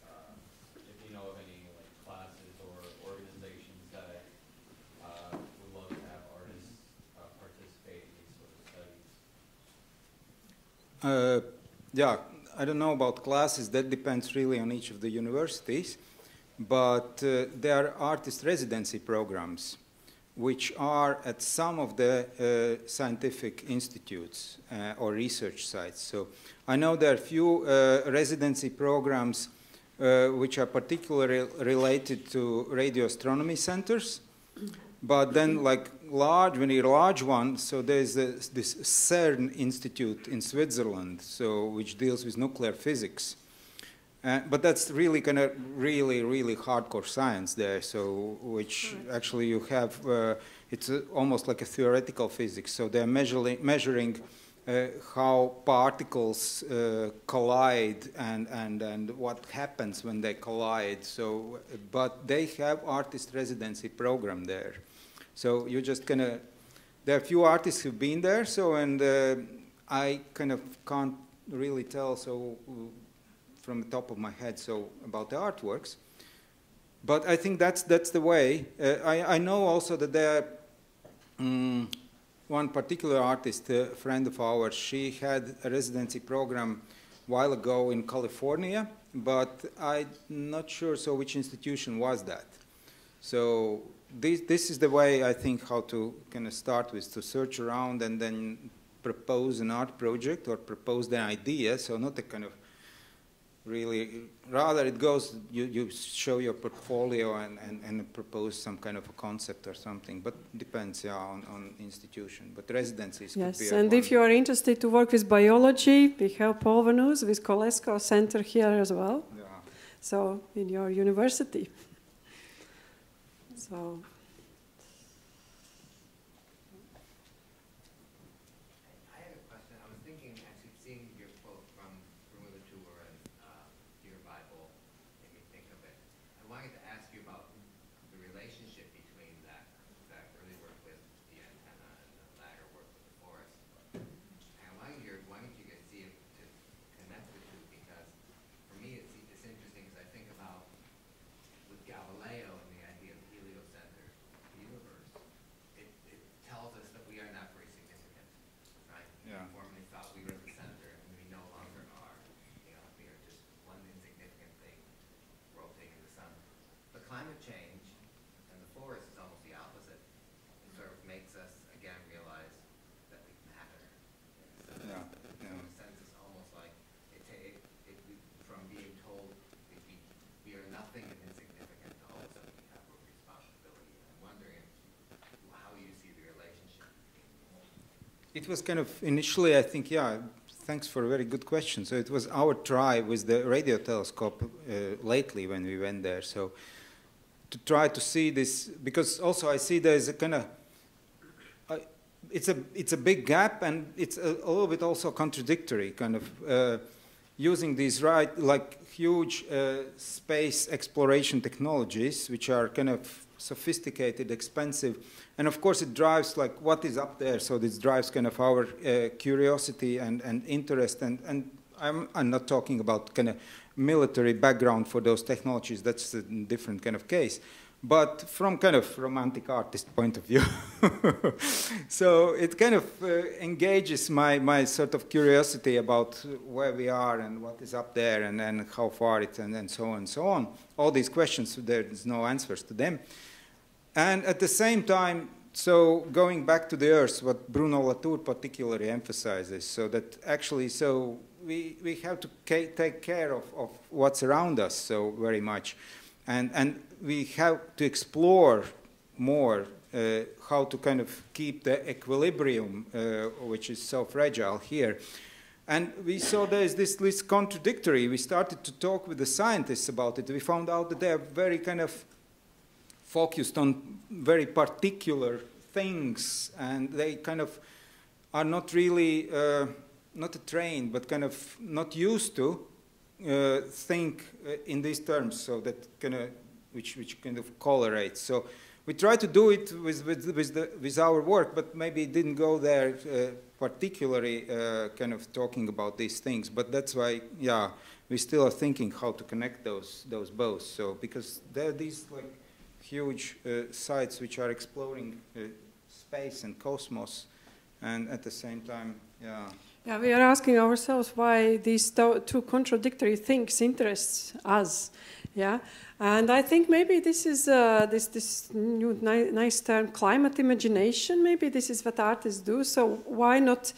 uh, if you know of any like classes or organizations that uh, would love to have artists uh, participate in these sort of studies. Uh, yeah, I don't know about classes. That depends really on each of the universities. But uh, there are artist residency programs, which are at some of the uh, scientific institutes uh, or research sites. So I know there are few uh, residency programs uh, which are particularly related to radio astronomy centers. But then, like large, very large one, so there's a, this CERN Institute in Switzerland, so which deals with nuclear physics. Uh, but that's really kind of really, really hardcore science there. So, which actually you have, uh, it's a, almost like a theoretical physics. So they're measuring, measuring uh, how particles uh, collide and, and, and what happens when they collide. So, but they have artist residency program there. So you're just gonna, there are a few artists who've been there, so, and uh, I kind of can't really tell, so, from the top of my head, so, about the artworks. But I think that's, that's the way. Uh, I, I know also that there, um, one particular artist, a friend of ours, she had a residency program a while ago in California, but I'm not sure, so which institution was that? So this, this is the way I think how to kind of start with, to search around and then propose an art project or propose the idea. So not a kind of really, rather it goes, you, you show your portfolio and, and, and propose some kind of a concept or something, but depends yeah, on, on institution. But residencies Yes, and if you are interested to work with biology, we have Paul Vanouse with Coalesce Center here as well. Yeah. So in your university. So. I have a question. I was thinking, actually, seeing your quote from Bruno Latour and uh, your Bible made me think of it. I wanted to ask you about the relationship between that, that early work with the antenna and the latter work with the forest. And I wanted, your, wanted you to see if, to connect the two because for me it's, it's interesting because I think about with Galileo and the idea of heliocenters It was kind of initially, I think, yeah, thanks for a very good question. So it was our try with the radio telescope uh, lately when we went there. So to try to see this, because also I see there's a kind of, I- it's a it's a big gap and it's a, a little bit also contradictory, kind of uh, using these right like huge uh, space exploration technologies, which are kind of sophisticated, expensive, and of course it drives like what is up there. So this drives kind of our uh, curiosity and, and interest, and, and I'm, I'm not talking about kind of military background for those technologies. That's a different kind of case. But from kind of romantic artist point of view, *laughs* so it kind of uh, engages my, my sort of curiosity about where we are and what is up there and, and how far it and, and so on and so on. All these questions, there's no answers to them. And at the same time, so going back to the Earth, what Bruno Latour particularly emphasizes, so that actually, so we, we have to ca- take care of, of what's around us so very much. And, and we have to explore more uh, how to kind of keep the equilibrium, uh, which is so fragile here. And we saw there's this, this contradictory. We started to talk with the scientists about it. We found out that they are very kind of focused on very particular things, and they kind of are not really uh, not trained, but kind of not used to uh, think uh, in these terms. So that kind of which which kind of correlates. So we try to do it with with with, the, with our work, but maybe it didn't go there. Uh, particularly uh, kind of talking about these things, but that's why, yeah, we still are thinking how to connect those those both. So because there are these like huge uh, sites which are exploring uh, space and cosmos, and at the same time, yeah. Yeah, we are asking ourselves why these two contradictory things interests us. Yeah, and I think maybe this is uh, this this new ni- nice term, climate imagination. Maybe this is what artists do. So why not?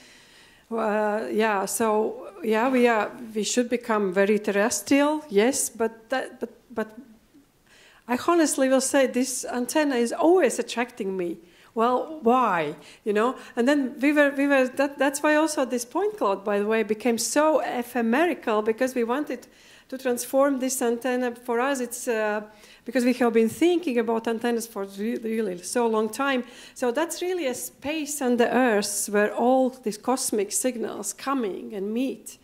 Uh, yeah, so yeah, we are. We should become very terrestrial. Yes, but that, but but I honestly will say this antenna is always attracting me. Well, why? You know, and then we were, we were. That, that's why also this point cloud, by the way, became so ephemerical because we wanted to transform this antenna. For us, it's uh, because we have been thinking about antennas for really, really so long time. So that's really a space on the Earth where all these cosmic signals coming and meet.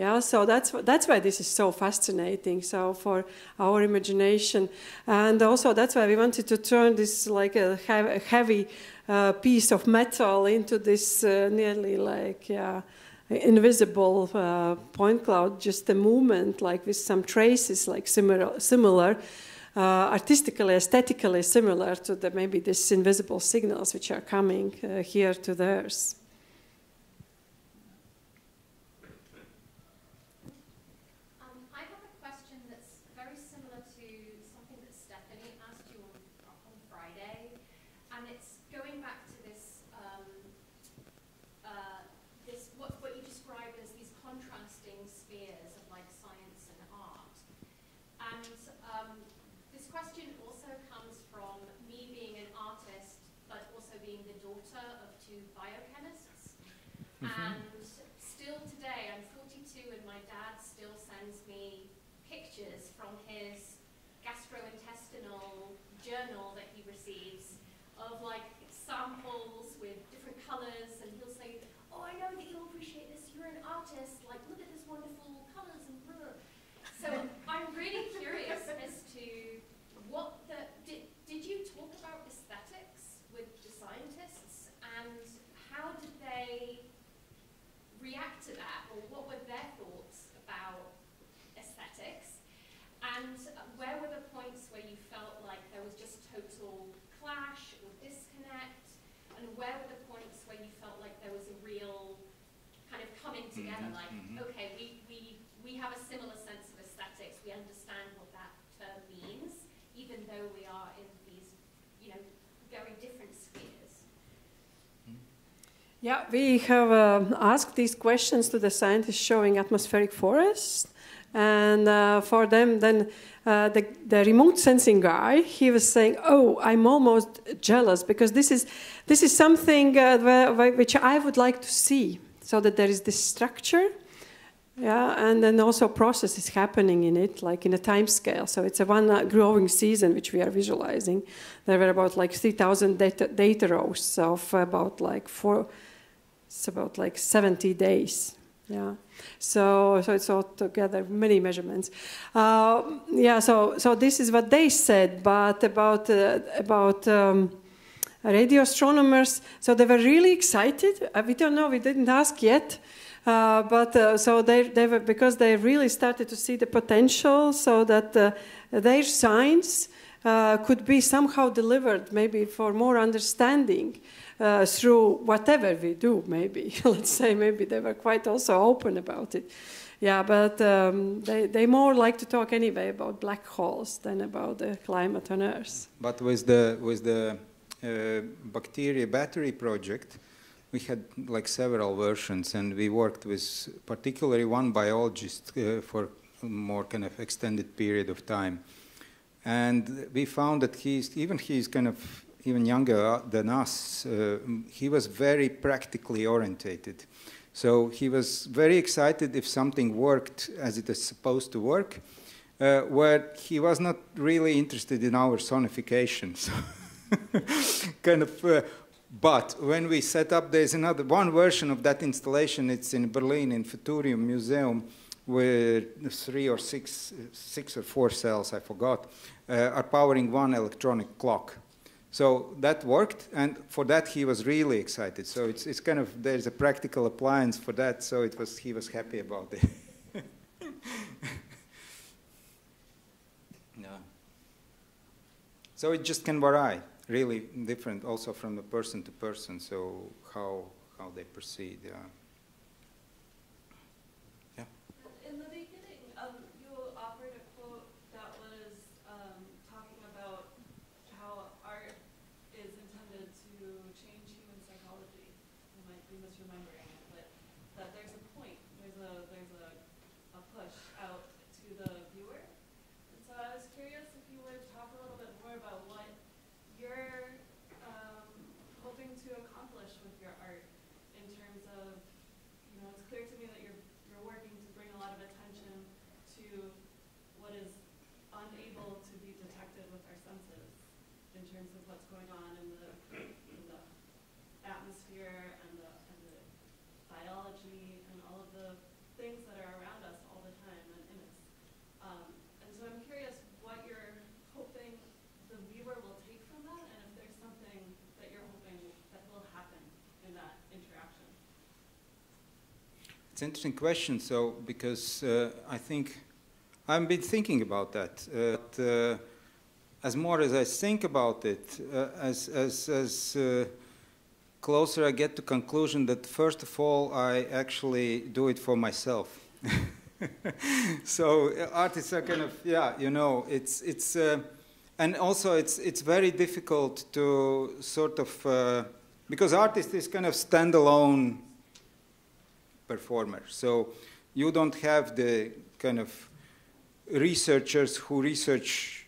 Yeah, so that's that's why this is so fascinating. So for our imagination, and also that's why we wanted to turn this like a, heavy uh, piece of metal into this uh, nearly like yeah, invisible uh, point cloud, just a movement like with some traces like similar similar. Uh, artistically, aesthetically similar to the maybe these invisible signals which are coming uh, here to the Earth. Um, I have a question that's very similar to something that Stephanie asked you on, on Friday, and it's going back to this, um, uh, this what, what you describe as these contrasting spheres of like science and art. And um, this question also comes from me being an artist, but also being the daughter of two biochemists. And still today, I'm 42 and my dad still sends me pictures from his gastrointestinal journal that he receives of like samples with different colors and he'll say, oh, I know that you'll appreciate this, you're an artist, like look at this wonderful colors and blah. So I'm really curious as to what the, did, did you talk about aesthetics with the scientists and how did they react to that, or what were their thoughts about aesthetics? And uh, where were the points where you felt like there was just total clash or disconnect? And where were the points where you felt like there was a real kind of coming together, Mhm, like, mhm. okay, we, we, we have a similar sense of aesthetics, we understand what that term means, even though we are in these, you know, very different spheres. Yeah, we have um, asked these questions to the scientists showing atmospheric forests, And uh, for them, then uh, the, the remote sensing guy, he was saying, "Oh, I'm almost jealous because this is this is something uh, where, which I would like to see, so that there is this structure, yeah, and then also process is happening in it, like in a time scale. So it's a one uh, growing season which we are visualizing. There were about like 3,000 data, data rows of about like four, it's about like 70 days. Yeah. So, so it's all together many measurements. Uh, yeah. So, so this is what they said, but about uh, about um, radio astronomers. So they were really excited. Uh, we don't know. We didn't ask yet. Uh, but uh, so they, they were because they really started to see the potential, so that uh, their science could be somehow delivered, maybe for more understanding uh, through whatever we do. Maybe *laughs* let's say maybe they were quite also open about it. Yeah, but um, they, they more like to talk anyway about black holes than about the climate on Earth. But with the with the uh, bacteria battery project, we had like several versions, and we worked with particularly one biologist uh, for more kind of extended period of time, and we found that he's even he's kind of even younger than us. Uh, he was very practically orientated. So he was very excited if something worked as it is supposed to work, uh, where he was not really interested in our sonification. So *laughs* kind of, uh, but when we set up, there's another one version of that installation. It's in Berlin in Futurium Museum, where three or six, six or four cells, I forgot, uh, are powering one electronic clock. So that worked, and for that he was really excited. So it's, it's kind of there's a practical appliance for that. So it was he was happy about it. *laughs* yeah. So it just can vary really different also from the person to person, so how, how they proceed. Yeah. In the beginning, um, you offered a quote that was um, talking about how art is intended to change human psychology. I might be misremembering it, but that there's a point, there's a, there's a, a push out to the viewer. And so I was curious if you would talk a little bit more about what you're um, hoping to accomplish with your art in terms of, you know, it's clear to me that you're, you're working to bring a lot of attention to what is unable to be detected with our senses in terms of what's going on in the, in the atmosphere and the, and the biology and all of the things that are around us all the time and in us. Um, and so I'm curious what you're hoping the viewer will take from that, and if there's something that you're hoping that will happen in that interaction. It's an interesting question. So, because uh, I think I've been thinking about that. Uh, but, uh, as more as I think about it, uh, as as as uh, closer I get to conclusion that first of all I actually do it for myself. *laughs* so artists are kind of yeah, you know, it's it's and also it's it's very difficult to sort of because artist is kind of standalone performer. So you don't have the kind of researchers who research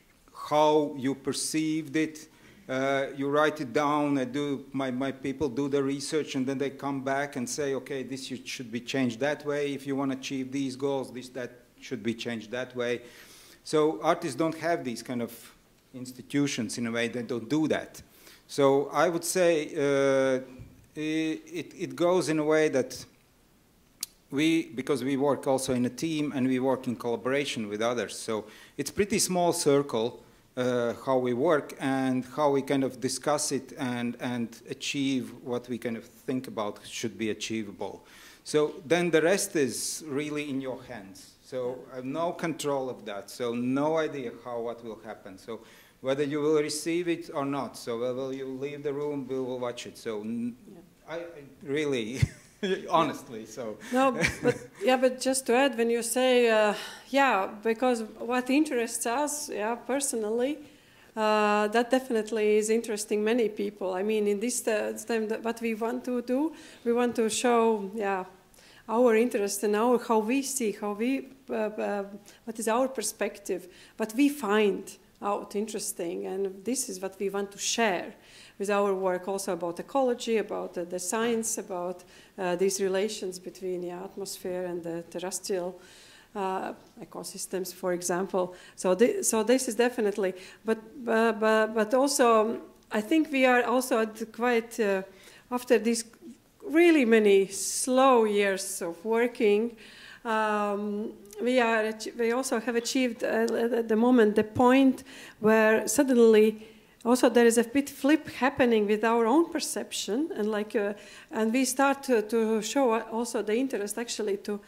how you perceived it. Uh, you write it down, I do, my, my people do the research, and then they come back and say, okay, this should be changed that way. If you want to achieve these goals, this, that should be changed that way. So artists don't have these kind of institutions in a way, they don't do that. So I would say uh, it, it goes in a way that we, because we work also in a team and we work in collaboration with others. So it's pretty small circle uh, how we work and how we kind of discuss it and, and achieve what we kind of think about should be achievable. So then the rest is really in your hands. So I have no control of that. So no idea how what will happen. So whether you will receive it or not. So will you leave the room, we will watch it. So yeah. I, I really *laughs* *laughs* honestly so. No but yeah but just to add when you say uh, yeah because what interests us yeah personally uh, that definitely is interesting many people. I mean in this uh, time what we want to do we want to show yeah our interest and our how we see, how we, uh, uh, what is our perspective, what we find out interesting, and this is what we want to share with our work also about ecology, about uh, the science, about uh, these relations between the atmosphere and the terrestrial uh, ecosystems, for example. So, thi- so this is definitely, but, but, but, but also, I think we are also quite, uh, after these really many slow years of working, um, we, are, we also have achieved uh, at the moment the point where suddenly also there is a bit flip happening with our own perception and like uh, and we start to, to show also the interest actually to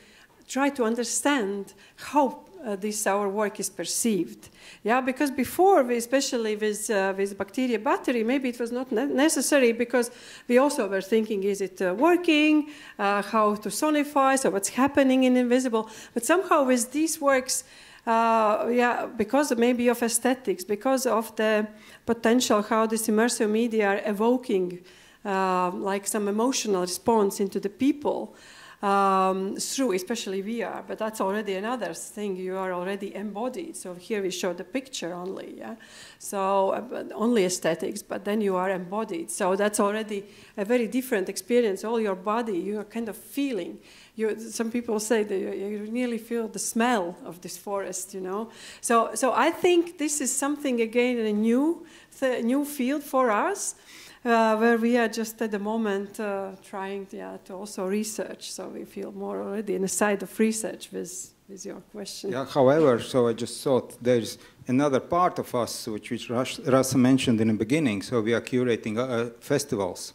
try to understand how uh, this our work is perceived. Yeah because before we, especially with uh, with bacteria battery maybe it was not ne- necessary because we also were thinking is it uh, working? Uh, how to sonify? So what's happening in invisible? But somehow with these works uh, yeah, because maybe of aesthetics, because of the potential how this immersive media are evoking uh, like some emotional response into the people um, through especially VR, but that's already another thing. You are already embodied. So here we show the picture only, yeah. So uh, only aesthetics, but then you are embodied. So that's already a very different experience. All your body, you are kind of feeling. You, some people say that you, really feel the smell of this forest, you know. So, so I think this is something again a new, new field for us uh, where we are just at the moment uh, trying yeah, to also research. So we feel more already in the side of research with, with your question. Yeah, however, so I just thought there's another part of us which, which Ras- Rasa mentioned in the beginning. So we are curating uh, festivals.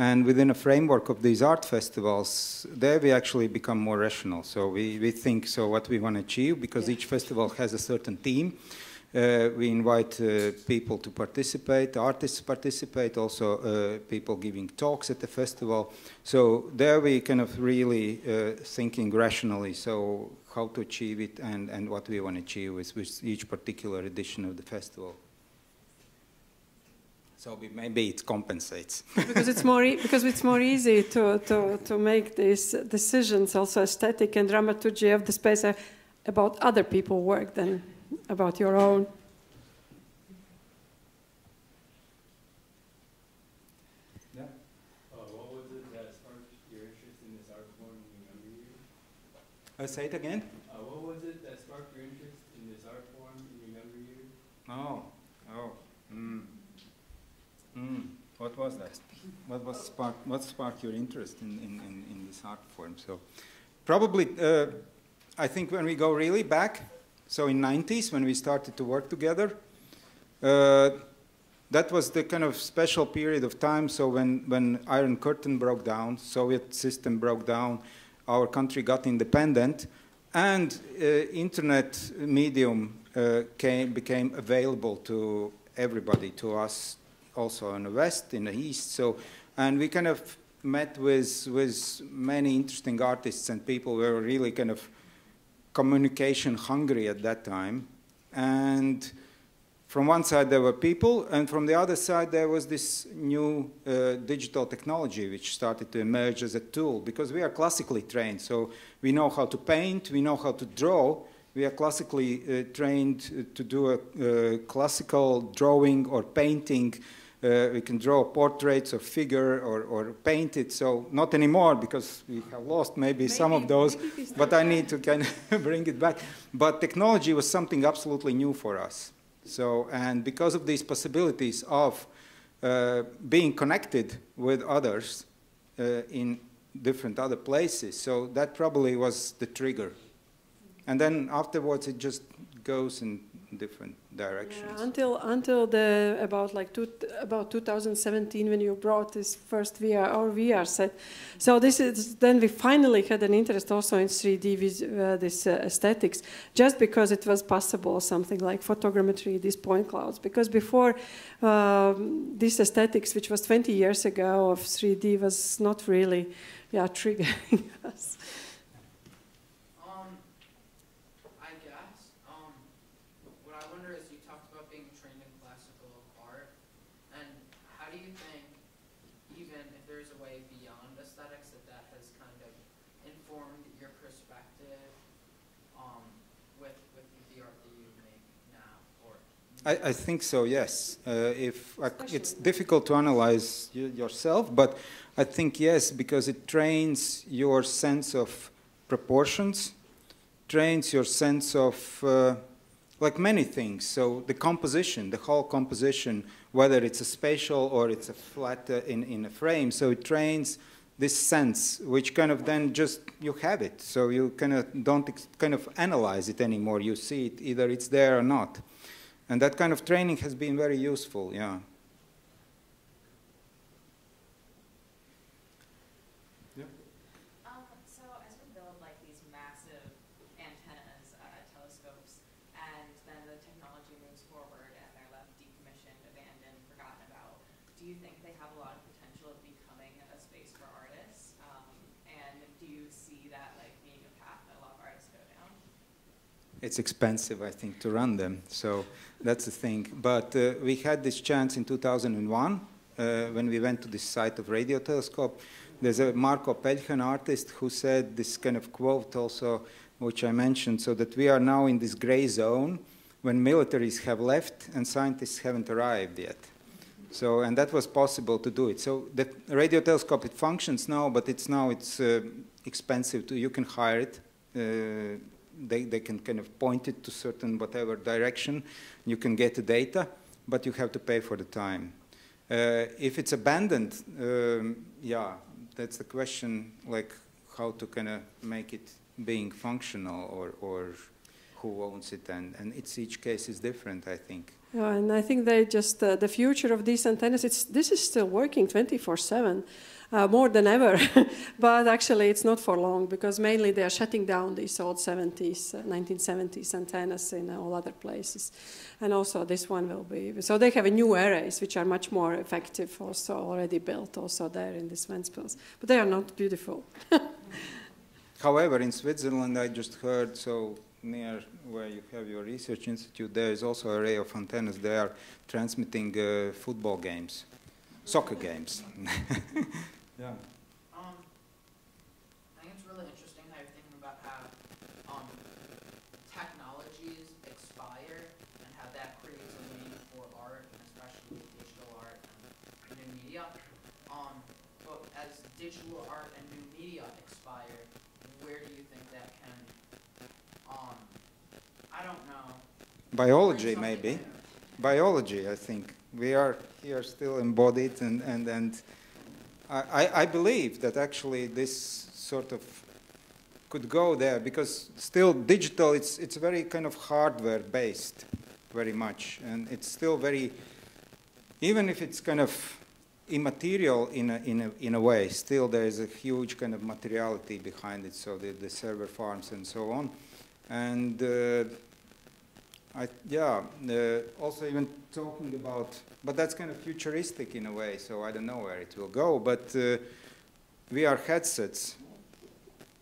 And within a framework of these art festivals, there we actually become more rational. So we, we think so what we want to achieve because each festival has a certain theme. Uh, we invite uh, people to participate, artists participate, also uh, people giving talks at the festival. So there we kind of really uh, thinking rationally. So how to achieve it and, and what we want to achieve with, with each particular edition of the festival. So maybe it compensates. because it's more e- *laughs* because it's more easy to, to, to make these decisions also aesthetic and dramaturgy of the space uh, about other people's work than about your own. Uh, what was it that sparked your interest in this art form in your younger years? Uh, say it again. Uh, what was it that sparked your interest in this art form in your younger years? Oh, oh. Mm. Mm. What was that? What was spark? What sparked your interest in, in, in, in this art form? So, probably, uh, I think when we go really back, so in 90s when we started to work together, uh, that was the kind of special period of time. So when when Iron Curtain broke down, Soviet system broke down, our country got independent, and uh, internet medium uh, came, became available to everybody, to us also in the west, in the east. So, and we kind of met with with many interesting artists and people who were really kind of communication hungry at that time, and from one side there were people, and from the other side there was this new uh, digital technology which started to emerge as a tool because we are classically trained, so we know how to paint, we know how to draw. We are classically uh, trained uh, to do a uh, classical drawing or painting. Uh, we can draw portraits of figure or, or paint it. So not anymore because we have lost maybe, some of those. But I need to kind of *laughs* bring it back. But technology was something absolutely new for us. So, and because of these possibilities of uh, being connected with others uh, in different other places, so that probably was the trigger. And then afterwards, it just goes in different directions. Yeah, until until the about like two, about 2017 when you brought this first VR or VR set. So this is then we finally had an interest also in 3D with uh, this uh, aesthetics, just because it was possible something like photogrammetry, these point clouds. Because before um, this aesthetics, which was 20 years ago of 3D, was not really yeah triggering *laughs* us. Um, I guess. Um, what I wonder is you talked about being trained in classical art, and how do you think, even if there's a way beyond aesthetics, that that has kind of I, I think so, yes. Uh, if I, it's difficult to analyze yourself, but I think yes, because it trains your sense of proportions, trains your sense of uh, like many things. So the composition, the whole composition, whether it's a spatial or it's a flat uh, in, in a frame, so it trains this sense, which kind of then just you have it. So you kind of don't kind of analyze it anymore. You see it, either it's there or not. And that kind of training has been very useful, yeah. Um, so as we build like these massive antennas, uh, telescopes, and then the technology moves forward and they're left decommissioned, abandoned, forgotten about, do you think they have a lot of potential of becoming a space for artists? Um, and do you see that like being a path that a lot of artists go down? It's expensive, I think, to run them. So that's the thing. But uh, we had this chance in 2001 uh, when we went to this site of radio telescope. There's a Marko Peljhan, an artist, who said this kind of quote also, which I mentioned, so that we are now in this gray zone when militaries have left and scientists haven't arrived yet. So, and that was possible to do it. So the radio telescope, it functions now, but it's now it's uh, expensive to, you can hire it. They, they can kind of point it to certain whatever direction. You can get the data, but you have to pay for the time. Uh, if it's abandoned, um, yeah, that's the question, like how to kind of make it being functional or, or who owns it, and, and it's each case is different, I think. Yeah, and I think they just uh, the future of these antennas. It's this is still working 24/7, uh, more than ever. *laughs* but actually, it's not for long because mainly they are shutting down these old 70s, uh, 1970s antennas in all other places, and also this one will be. So they have a new arrays which are much more effective, also already built, also there in these Ventspils, but they are not beautiful. *laughs* However, in Switzerland, I just heard so near where you have your research institute, there is also an array of antennas. They are transmitting uh, football games, soccer games. *laughs* yeah. Um, I think it's really interesting how you're thinking about how um, technologies expire and how that creates a need for art, and especially digital art and new media. Um, but as digital art and new media expire, where do you think that can, um, I don't know. Biology, maybe. in? Biology, I think. We are here still embodied, and, and, and I, I- believe that actually this sort of could go there because still digital, it's, it's very kind of hardware based, very much. And it's still very, even if it's kind of immaterial in a, in a, in a way, still there is a huge kind of materiality behind it, so the, the server farms and so on. And uh, I, yeah, uh, also even talking about, but that's kind of futuristic in a way, so I don't know where it will go. But uh, VR headsets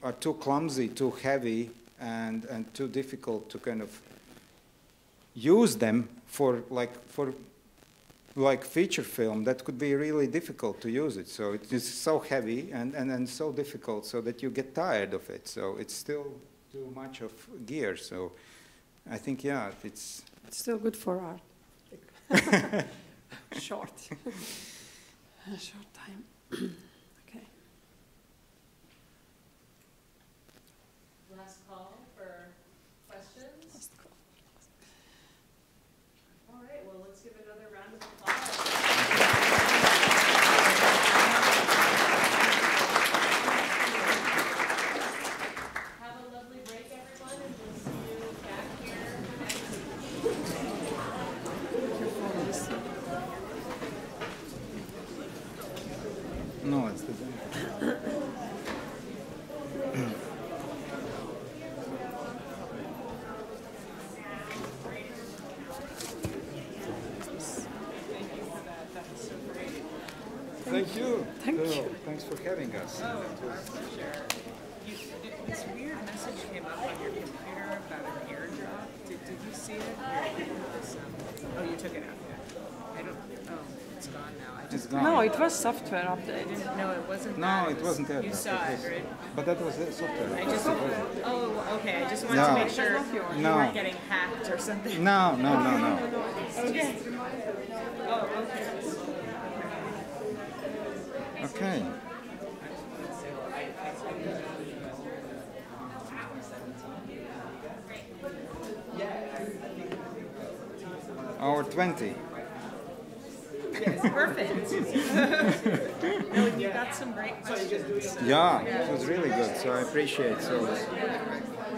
are too clumsy, too heavy, and, and too difficult to kind of use them for like for like feature film. That could be really difficult to use it. So it is so heavy and, and, and so difficult, so that you get tired of it. So it's still too much of gear. So. I think, yeah, it's. It's still good for art. *laughs* *laughs* Short. A *laughs* short time. *clears throat* okay. Last call for questions. All right, well, let's give another round of applause. Have a lovely break, everyone, and we'll see you back here next week. No, it's the. Thank you. Thank Bill, you. Thanks for having us. Oh, our pleasure. You, th- this weird message came up on your computer about an airdrop. Did, did you see it? Here, this, um, oh, you took it out. I don't. Oh, it's gone now. I It's just. gone. No, it was software I update. didn't know it wasn't. No, that. it wasn't You saw It it, right? But that was the software. I just. Oh, okay. I just just wanted No. to make sure you No. weren't getting hacked or something. No, no, no, no. Okay. Oh, okay. Okay. Hour 20. Yes, perfect. *laughs* no, you got some great questions. Yeah, it was really good. So I appreciate those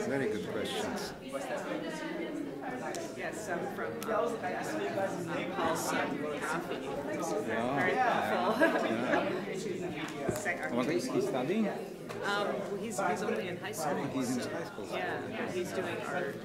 very good questions. Yes, um, from um, um, Paul's son, Very Yeah. What is he studying? Um, he's, he's only in high school. He's in high school. Yeah, yeah, he's doing art.